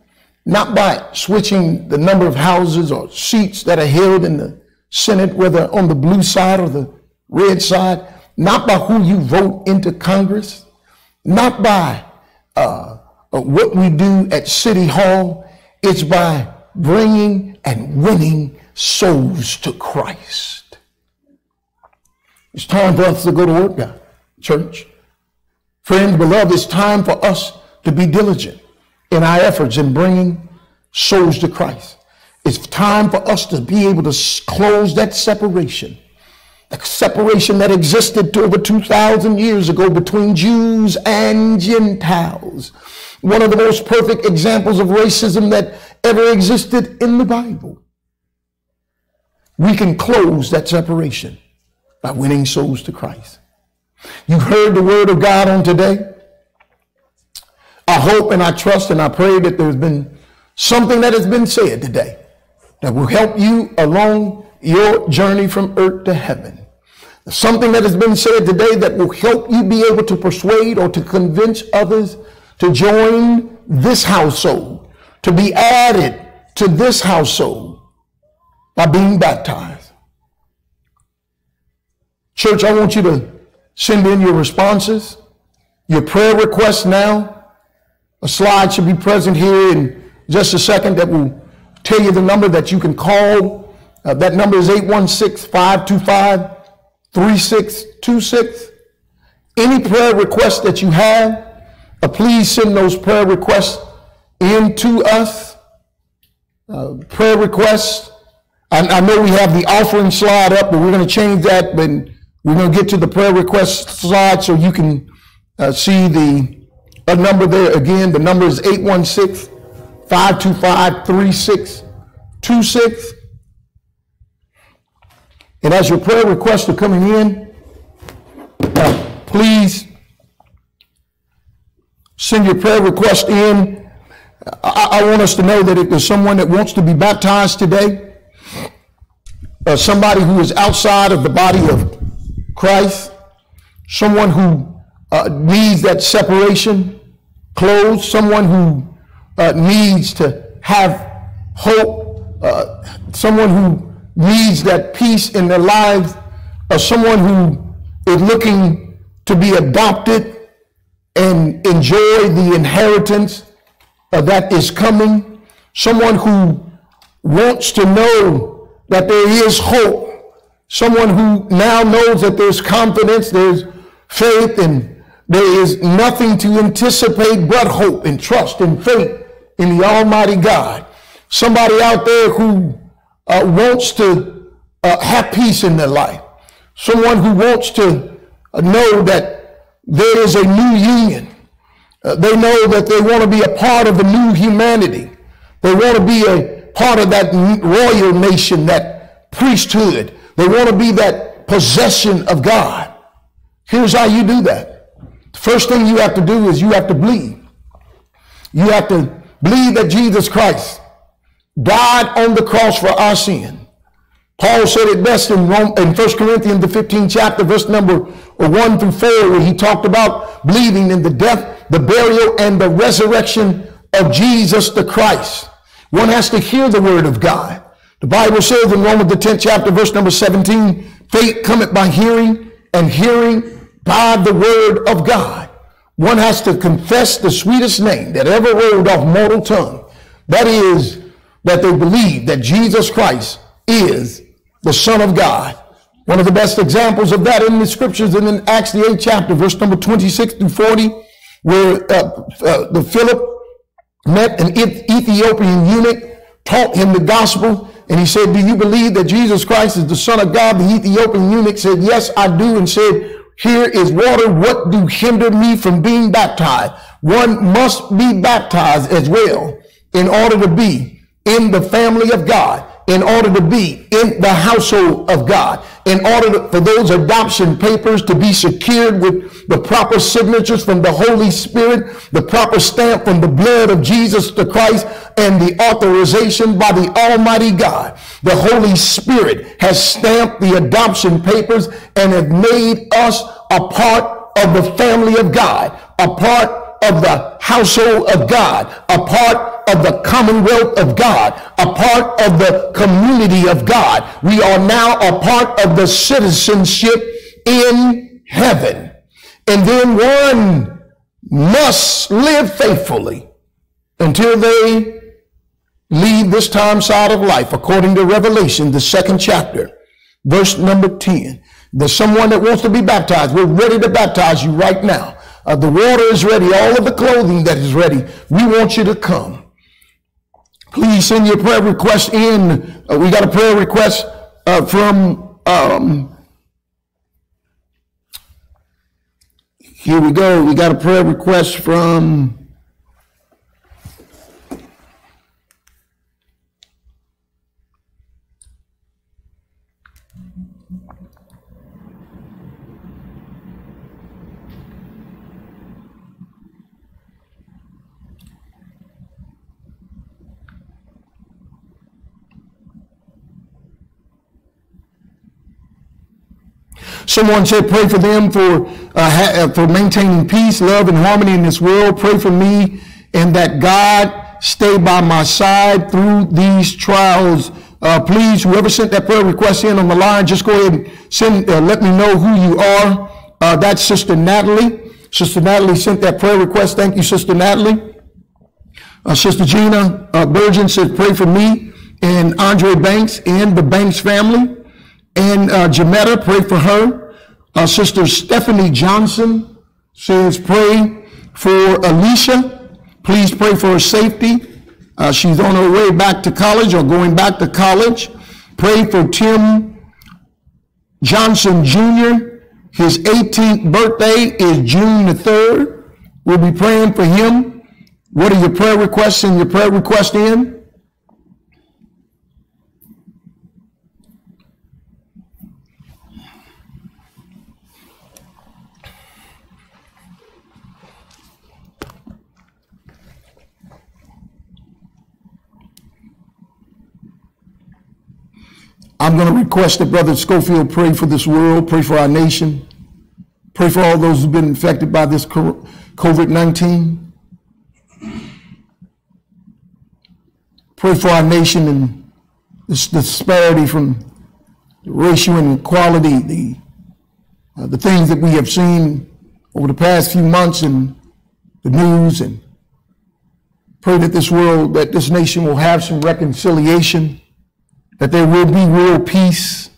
not by switching the number of houses or seats that are held in the Senate, whether on the blue side or the red side, not by who you vote into Congress, not by uh, uh what we do at City Hall. It's by bringing and winning souls to Christ. It's time for us to go to work, God, church. Friends, beloved, it's time for us to be diligent in our efforts in bringing souls to Christ. It's time for us to be able to close that separation, the separation that existed over 2,000 years ago between Jews and Gentiles. One of the most perfect examples of racism that ever existed in the Bible. We can close that separation by winning souls to Christ. You've heard the word of God on today. I hope and I trust and I pray that there's been something that has been said today that will help you along your journey from earth to heaven. Something that has been said today that will help you be able to persuade or to convince others to join this household, to be added to this household by being baptized. Church, I want you to send in your responses, your prayer requests now. A slide should be present here in just a second that will tell you the number that you can call. Uh, that number is 816 525 3626. Any prayer request that you have, uh, please send those prayer requests in to us. Uh, prayer requests. I, I, know we have the offering slide up, but we're going to change that. But we're going to get to the prayer request slide so you can uh, see the a number there again. The number is 816 525 3626. And as your prayer requests are coming in, uh, please send your prayer request in. I, I, want us to know that if there's someone that wants to be baptized today, uh, somebody who is outside of the body of Christ, someone who uh, needs that separation closed, someone who uh, needs to have hope, uh, someone who needs that peace in their lives, or someone who is looking to be adopted and enjoy the inheritance that is coming, someone who wants to know that there is hope, someone who now knows that there's confidence, there's faith, and there is nothing to anticipate but hope and trust and faith in the Almighty God. Somebody out there who uh, wants to uh, have peace in their life. Someone who wants to uh, know that there is a new union. Uh, they know that they want to be a part of a new humanity. They want to be a part of that royal nation, that priesthood. They want to be that possession of God. Here's how you do that. First thing you have to do is you have to believe. You have to believe that Jesus Christ died on the cross for our sin. Paul said it best in, Rome, in 1 Corinthians, the 15th chapter, verse number 1 through 4, where he talked about believing in the death, the burial, and the resurrection of Jesus the Christ. One has to hear the word of God. The Bible says in Romans, the 10th chapter, verse number 17, faith cometh by hearing, and hearing by the word of God. One has to confess the sweetest name that ever rolled off mortal tongue. That is, that they believe that Jesus Christ is the Son of God. One of the best examples of that in the scriptures in Acts the 8th chapter, verse number 26 through 40, where uh, uh, the Philip met an Ethiopian eunuch, taught him the gospel, and he said, Do you believe that Jesus Christ is the Son of God? The Ethiopian eunuch said, Yes, I do, and said, here is water. What do hinder me from being baptized? One must be baptized as well in order to be in the family of God, in order to be in the household of God, in order to, for those adoption papers to be secured with the proper signatures from the Holy Spirit, the proper stamp from the blood of Jesus the Christ, and the authorization by the Almighty God. The Holy Spirit has stamped the adoption papers and have made us a part of the family of God, a part of the household of God, a part of the commonwealth of God, a part of the community of God. We are now a part of the citizenship in heaven. And then one must live faithfully until they leave this time side of life, according to Revelation, the second chapter, verse number 10. There's someone that wants to be baptized. We're ready to baptize you right now. Uh, the water is ready, all of the clothing that is ready. We want you to come. Please send your prayer request in. Uh, we got a prayer request uh, from, um, here we go. We got a prayer request from, Someone said, pray for them for, uh, uh, for maintaining peace, love, and harmony in this world. Pray for me and that God stay by my side through these trials. Uh, please, whoever sent that prayer request in on the line, just go ahead and send, uh, let me know who you are. Uh, that's Sister Natalie. Sister Natalie sent that prayer request. Thank you, Sister Natalie. Uh, Sister Gina uh, Burgeon said, pray for me and Andre Banks and the Banks family. And uh, Jametta, pray for her. Uh, Sister Stephanie Johnson says, pray for Alicia. Please pray for her safety. Uh, she's on her way back to college or going back to college. Pray for Tim Johnson Jr. His 18th birthday is June the 3rd. We'll be praying for him. What are your prayer requests and your prayer request in? I'm going to request that Brother Schofield pray for this world, pray for our nation, pray for all those who've been infected by this COVID 19. Pray for our nation and this disparity from racial inequality, the, uh, the things that we have seen over the past few months in the news, and pray that this world, that this nation will have some reconciliation that there will be real peace,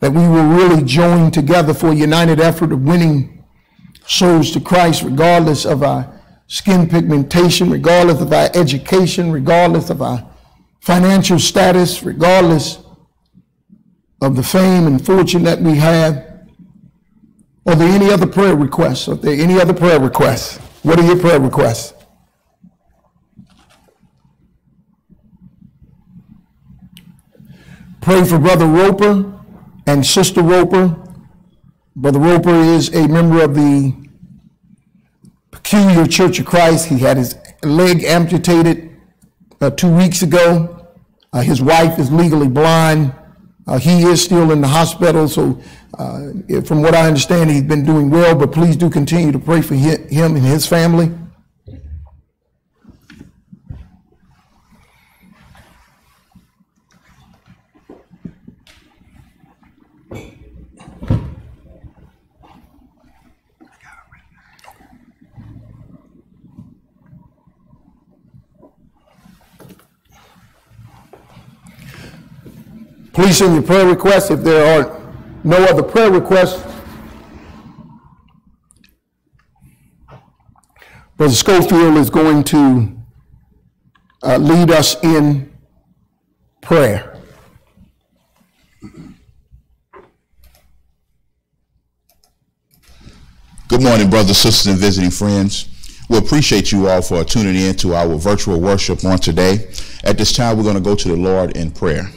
that we will really join together for a united effort of winning souls to Christ, regardless of our skin pigmentation, regardless of our education, regardless of our financial status, regardless of the fame and fortune that we have. Are there any other prayer requests? Are there any other prayer requests? What are your prayer requests? Pray for Brother Roper and Sister Roper. Brother Roper is a member of the Peculiar Church of Christ. He had his leg amputated uh, two weeks ago. Uh, his wife is legally blind. Uh, he is still in the hospital, so uh, from what I understand, he's been doing well, but please do continue to pray for him and his family. Please send your prayer requests. If there are no other prayer requests, Brother Schofield is going to uh, lead us in prayer. Good morning, brothers, sisters, and visiting friends. We appreciate you all for tuning in to our virtual worship on today. At this time, we're going to go to the Lord in prayer.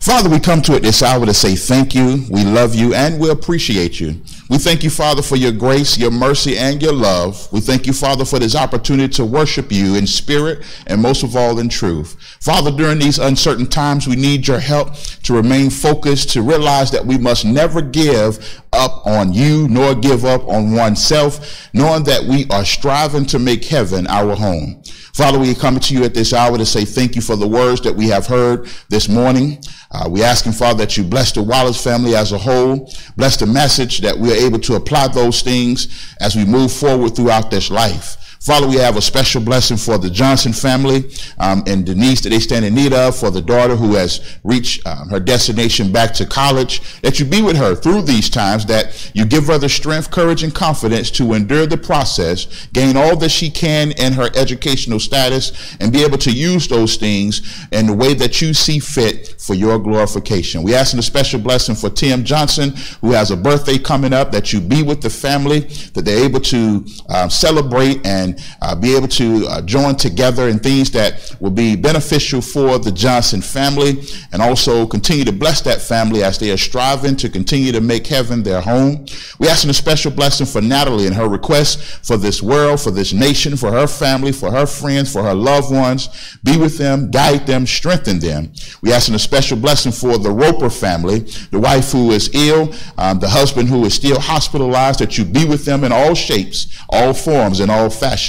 Father, we come to it this hour to say thank you. We love you and we appreciate you. We thank you, Father, for your grace, your mercy, and your love. We thank you, Father, for this opportunity to worship you in spirit and most of all in truth. Father, during these uncertain times, we need your help to remain focused, to realize that we must never give up on you nor give up on oneself, knowing that we are striving to make heaven our home. Father, we come to you at this hour to say thank you for the words that we have heard this morning. Uh, we asking, Father, that you bless the Wallace family as a whole. Bless the message that we are able to apply those things as we move forward throughout this life. Father, we have a special blessing for the Johnson family um, and Denise that they stand in need of, for the daughter who has reached um, her destination back to college, that you be with her through these times, that you give her the strength, courage, and confidence to endure the process, gain all that she can in her educational status, and be able to use those things in the way that you see fit for your glorification. We ask in a special blessing for Tim Johnson, who has a birthday coming up, that you be with the family, that they're able to uh, celebrate and and uh, be able to uh, join together in things that will be beneficial for the Johnson family and also continue to bless that family as they are striving to continue to make heaven their home. We ask a special blessing for Natalie and her request for this world, for this nation, for her family, for her friends, for her loved ones. Be with them, guide them, strengthen them. We ask a special blessing for the Roper family, the wife who is ill, um, the husband who is still hospitalized, that you be with them in all shapes, all forms, and all fashions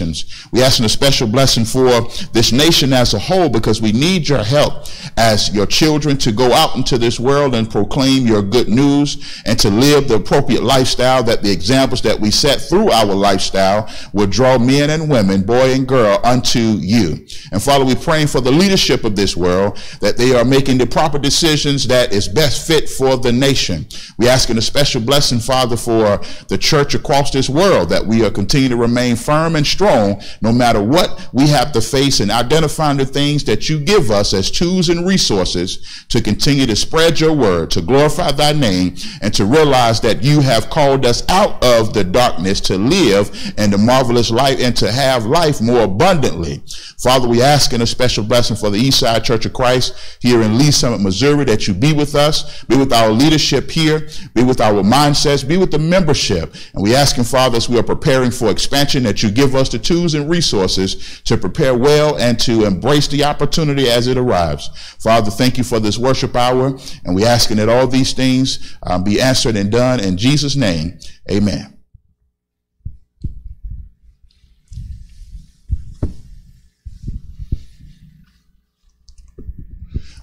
we ask a special blessing for this nation as a whole because we need your help as your children to go out into this world and proclaim your good news and to live the appropriate lifestyle that the examples that we set through our lifestyle will draw men and women, boy and girl, unto you. And Father, we're praying for the leadership of this world that they are making the proper decisions that is best fit for the nation. We ask a special blessing, Father, for the church across this world that we are continuing to remain firm and strong strong no matter what we have to face and identifying the things that you give us as tools and resources to continue to spread your word, to glorify thy name, and to realize that you have called us out of the darkness to live in the marvelous light and to have life more abundantly. Father, we ask in a special blessing for the Eastside Church of Christ here in Lee's Summit, Missouri, that you be with us, be with our leadership here, be with our mindsets, be with the membership. And we ask, in Father, as we are preparing for expansion, that you give us the tools and resources to prepare well and to embrace the opportunity as it arrives. Father, thank you for this worship hour, and we asking that all these things um, be answered and done in Jesus' name. Amen.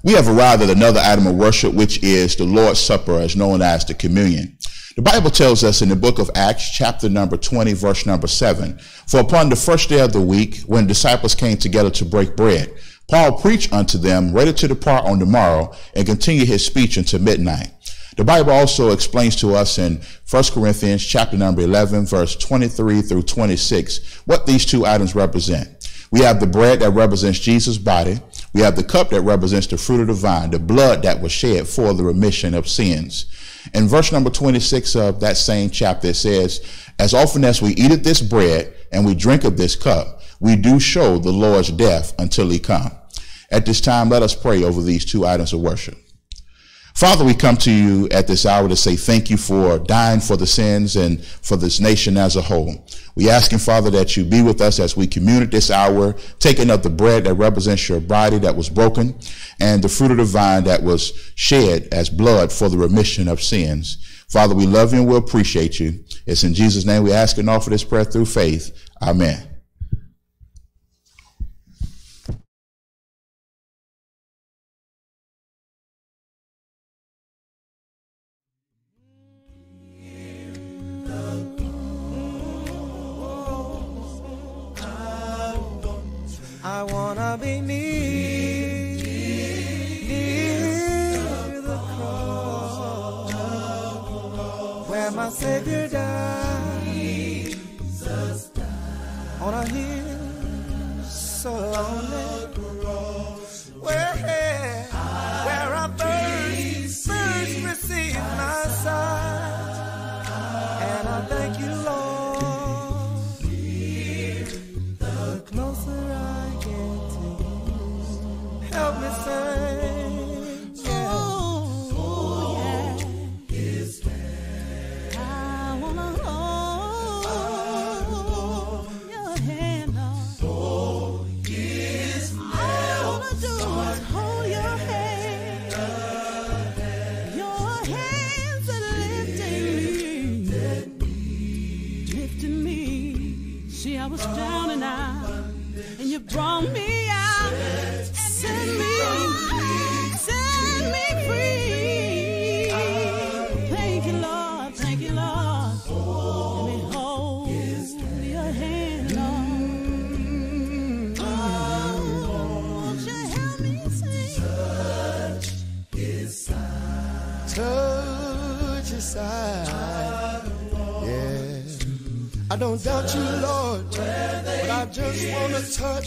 We have arrived at another item of worship, which is the Lord's Supper, as known as the communion. The Bible tells us in the book of Acts, chapter number 20, verse number 7 For upon the first day of the week, when disciples came together to break bread, Paul preached unto them, ready to depart on the morrow, and continue his speech until midnight. The Bible also explains to us in 1 Corinthians chapter number 11, verse 23 through 26, what these two items represent. We have the bread that represents Jesus' body. We have the cup that represents the fruit of the vine, the blood that was shed for the remission of sins. In verse number 26 of that same chapter, it says, As often as we eat of this bread and we drink of this cup, we do show the Lord's death until he come. At this time, let us pray over these two items of worship. Father, we come to you at this hour to say thank you for dying for the sins and for this nation as a whole. We ask asking, Father, that you be with us as we commune at this hour, taking up the bread that represents your body that was broken and the fruit of the vine that was shed as blood for the remission of sins. Father, we love you and we appreciate you. It's in Jesus' name we ask and offer this prayer through faith. Amen. Help me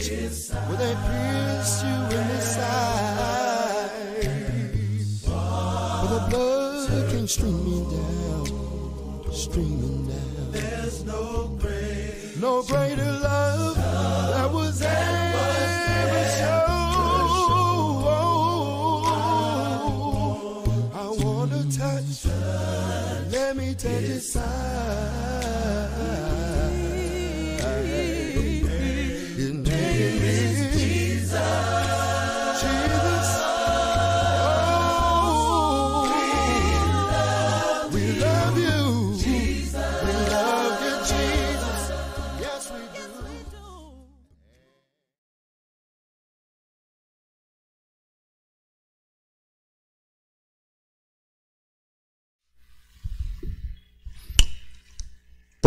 touch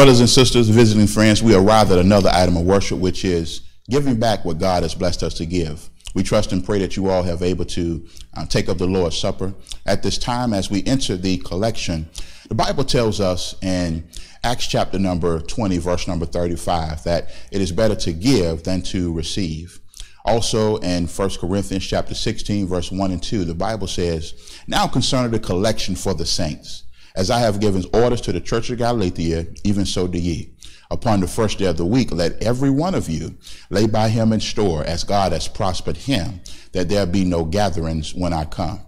Brothers and sisters, visiting friends, we arrive at another item of worship, which is giving back what God has blessed us to give. We trust and pray that you all have able to uh, take up the Lord's Supper. At this time, as we enter the collection, the Bible tells us in Acts chapter number 20, verse number 35, that it is better to give than to receive. Also in 1 Corinthians chapter 16, verse 1 and 2, the Bible says, Now concerning the collection for the saints, as I have given orders to the church of Galatia, even so do ye. Upon the first day of the week, let every one of you lay by him in store, as God has prospered him, that there be no gatherings when I come.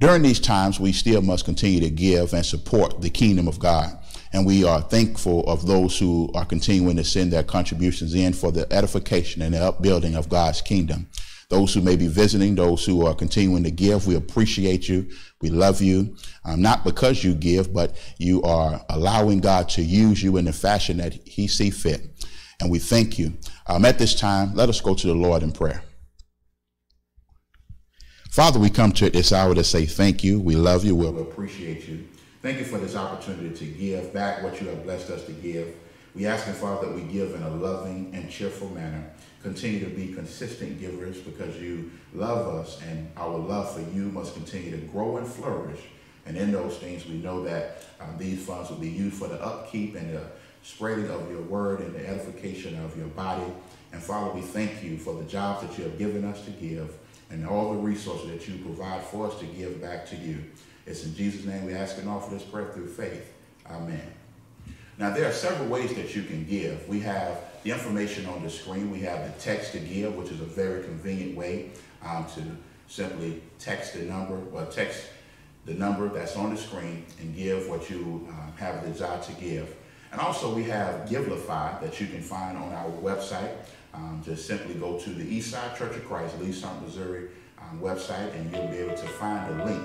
During these times, we still must continue to give and support the kingdom of God. And we are thankful of those who are continuing to send their contributions in for the edification and the upbuilding of God's kingdom. Those who may be visiting, those who are continuing to give, we appreciate you. We love you. Um, not because you give, but you are allowing God to use you in the fashion that He see fit. And we thank you. Um, at this time, let us go to the Lord in prayer. Father, we come to this hour to say thank you. We love you. We'll appreciate you. Thank you for this opportunity to give back what you have blessed us to give. We ask, Father, that we give in a loving and cheerful manner. Continue to be consistent givers because you love us, and our love for you must continue to grow and flourish. And in those things, we know that um, these funds will be used for the upkeep and the spreading of your word and the edification of your body. And Father, we thank you for the jobs that you have given us to give and all the resources that you provide for us to give back to you. It's in Jesus' name we ask and offer this prayer through faith. Amen. Now, there are several ways that you can give. We have the information on the screen. We have the text to give, which is a very convenient way um, to simply text the number or text the number that's on the screen and give what you um, have a desire to give. And also we have Givelify that you can find on our website. Um, just simply go to the Eastside Church of Christ, Lee Missouri um, website, and you'll be able to find a link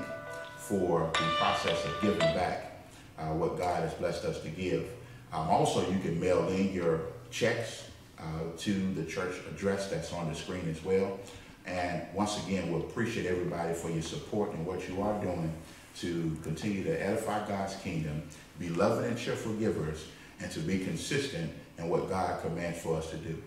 for the process of giving back uh, what God has blessed us to give. Um, also, you can mail in your checks uh, to the church address that's on the screen as well. And once again, we appreciate everybody for your support and what you are doing to continue to edify God's kingdom, be loving and cheerful givers, and to be consistent in what God commands for us to do.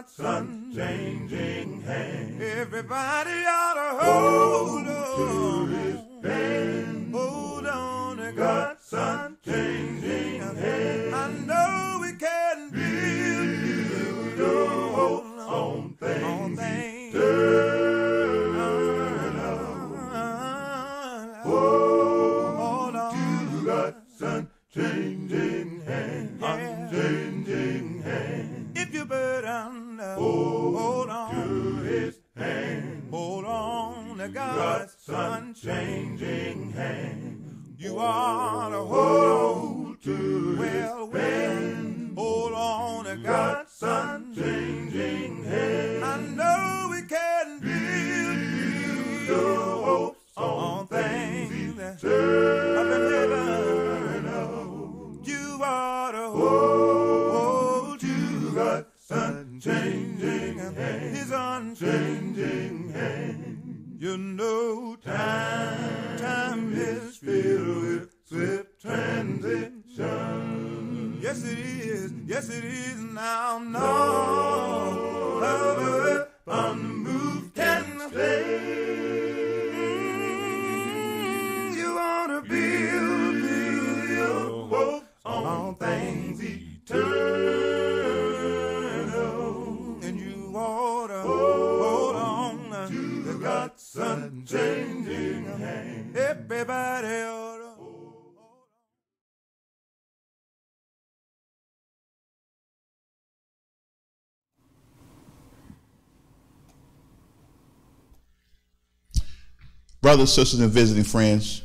On to God's unchanging hand. Everybody ought to hold on to his hand. Hold on to God's unchanging Brothers, sisters, and visiting friends,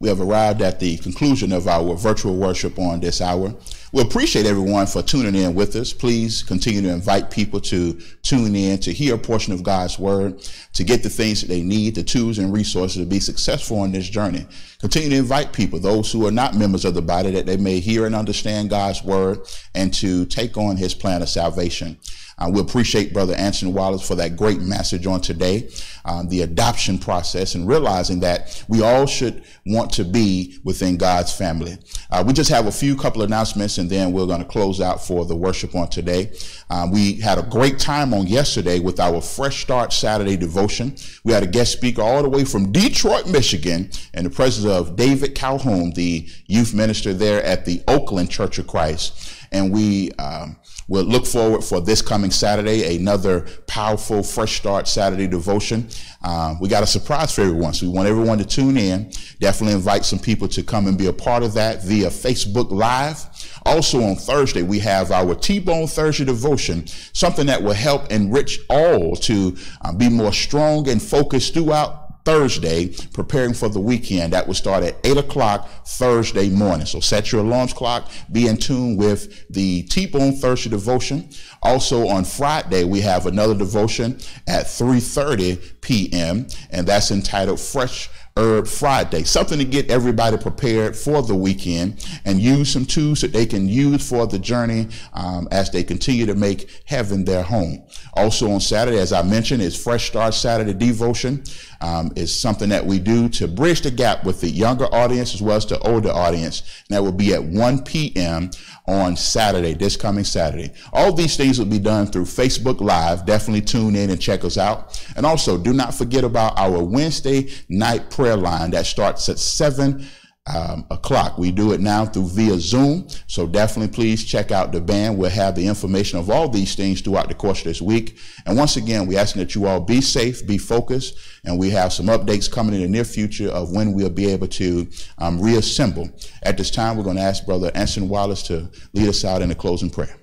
we have arrived at the conclusion of our virtual worship on this hour. We appreciate everyone for tuning in with us. Please continue to invite people to tune in to hear a portion of God's word, to get the things that they need, the tools and resources to be successful on this journey. Continue to invite people, those who are not members of the body, that they may hear and understand God's word and to take on his plan of salvation. Uh, we appreciate Brother Anson Wallace for that great message on today, um, the adoption process, and realizing that we all should want to be within God's family. Uh, we just have a few couple announcements, and then we're going to close out for the worship on today. Um, we had a great time on yesterday with our Fresh Start Saturday devotion. We had a guest speaker all the way from Detroit, Michigan, and the presence of David Calhoun, the youth minister there at the Oakland Church of Christ. And we um, will look forward for this coming Saturday, another powerful Fresh Start Saturday devotion. Um, we got a surprise for everyone, so we want everyone to tune in. Definitely invite some people to come and be a part of that via Facebook Live. Also on Thursday, we have our T-Bone Thursday devotion, something that will help enrich all to uh, be more strong and focused throughout Thursday, preparing for the weekend. That will start at 8 o'clock Thursday morning. So set your alarms clock, be in tune with the T-Bone Thursday devotion. Also on Friday, we have another devotion at 3.30 p.m. and that's entitled Fresh Herb Friday, something to get everybody prepared for the weekend and use some tools that they can use for the journey um, as they continue to make heaven their home. Also on Saturday, as I mentioned, is Fresh Start Saturday Devotion. Um, is something that we do to bridge the gap with the younger audience as well as the older audience. And that will be at 1 p.m. on Saturday, this coming Saturday. All these things will be done through Facebook Live. Definitely tune in and check us out. And also, do not forget about our Wednesday night prayer line that starts at 7 um, o'clock. We do it now through via Zoom. So definitely please check out the band. We'll have the information of all these things throughout the course of this week. And once again, we're asking that you all be safe, be focused, and we have some updates coming in the near future of when we'll be able to um, reassemble. At this time, we're going to ask Brother Anson Wallace to lead us out in a closing prayer.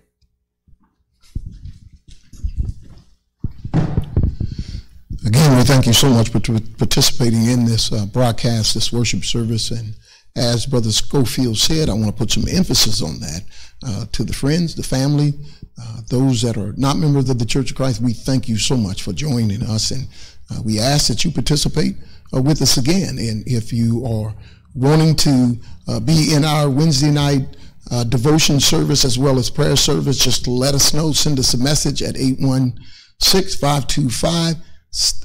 Again, we thank you so much for participating in this uh, broadcast, this worship service. And as Brother Schofield said, I want to put some emphasis on that uh, to the friends, the family, uh, those that are not members of the Church of Christ. We thank you so much for joining us. And uh, we ask that you participate uh, with us again. And if you are wanting to uh, be in our Wednesday night devotion service as well as prayer service, just let us know. Send us a message at 816 525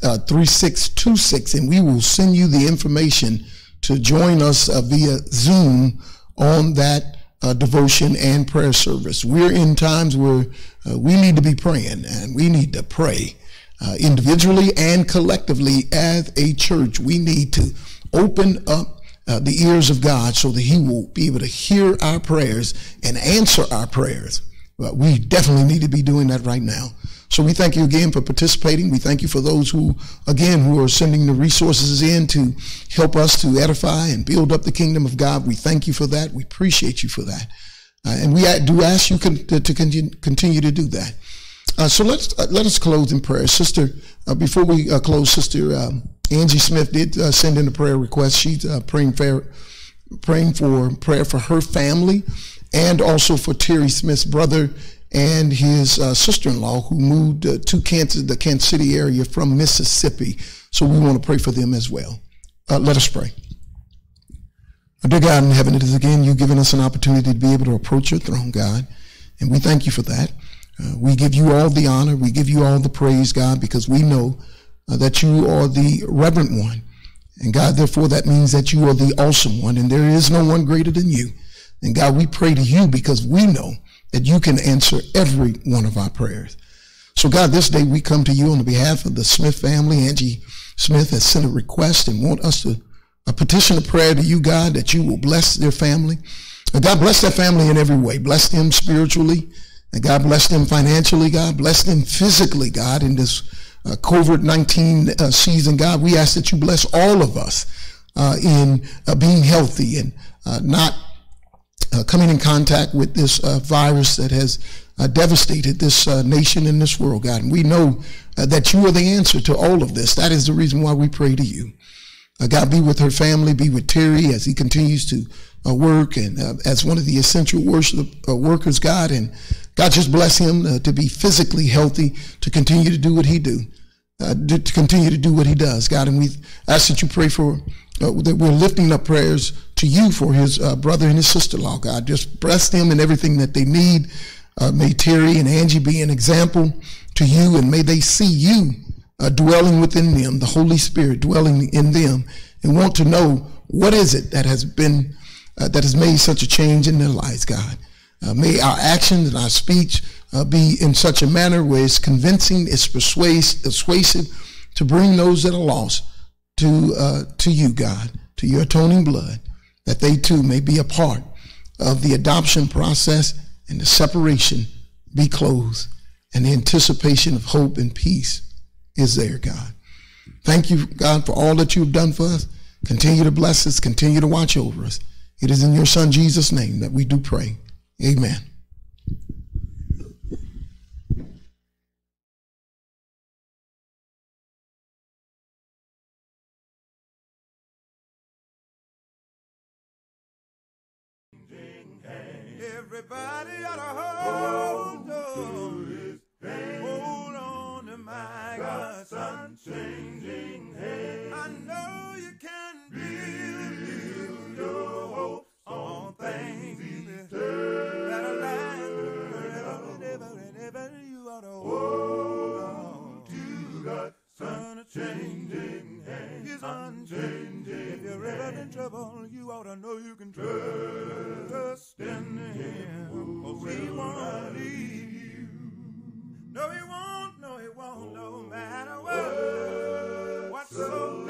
uh, 3626, and we will send you the information to join us uh, via Zoom on that uh, devotion and prayer service. We're in times where uh, we need to be praying, and we need to pray uh, individually and collectively as a church. We need to open up uh, the ears of God so that He will be able to hear our prayers and answer our prayers. But we definitely need to be doing that right now. So we thank you again for participating. We thank you for those who, again, who are sending the resources in to help us to edify and build up the kingdom of God. We thank you for that. We appreciate you for that. Uh, and we do ask you con- to, to continue to do that. Uh, so let's uh, let us close in prayer, Sister. Uh, before we uh, close, Sister um, Angie Smith did uh, send in a prayer request. She's praying for praying for prayer for her family, and also for Terry Smith's brother and his sister-in-law who moved to Kansas, the Kansas City area from Mississippi. So we want to pray for them as well. let us pray. Dear God in heaven, it is again you giving us an opportunity to be able to approach your throne, God, and we thank you for that. Uh, we give you all the honor. We give you all the praise, God, because we know uh, that you are the reverent one. And God, therefore, that means that you are the awesome one, and there is no one greater than you. And God, we pray to you because we know that you can answer every one of our prayers. So, God, this day we come to you on the behalf of the Smith family. Angie Smith has sent a request and want us to a petition of prayer to you, God, that you will bless their family. And God, bless their family in every way. Bless them spiritually. And God bless them financially, God. Bless them physically, God, in this uh, COVID-19 uh, season, God. We ask that you bless all of us uh, in uh, being healthy and uh, not uh, coming in contact with this uh, virus that has uh, devastated this uh, nation and this world, God. And we know that you are the answer to all of this. That is the reason why we pray to you. God, be with her family, be with Terry as he continues to work and as one of the essential worship workers, God, and God just bless him uh, to be physically healthy, to continue to do what he do, uh, to, continue to do what he does. God, and we ask that you pray for, uh, that we're lifting up prayers to you for his uh, brother and his sister-in-law, God. Just bless them and everything that they need. Uh, may Terry and Angie be an example to you, and may they see you uh, dwelling within them, the Holy Spirit dwelling in them, and want to know what is it that has been, that has made such a change in their lives, God. Uh, may our actions and our speech uh, be in such a manner where it's convincing, it's persuasive to bring those that are lost to, uh, to you, God, to your atoning blood, that they too may be a part of the adoption process and the separation be closed and the anticipation of hope and peace is there, God. Thank you, God, for all that you've done for us. Continue to bless us, continue to watch over us. It is in your son Jesus' name that we do pray. Amen. Everybody ought to hold on. Hold on to my God, sun changing hand. I know you can build your hopes on things hold on to God, sun changing hand, His unchanging. Ever in trouble, you ought to know you can trust, trust in Him. Oh, He won't leave you. No, He won't. No, He won't. No matter what, whatsoever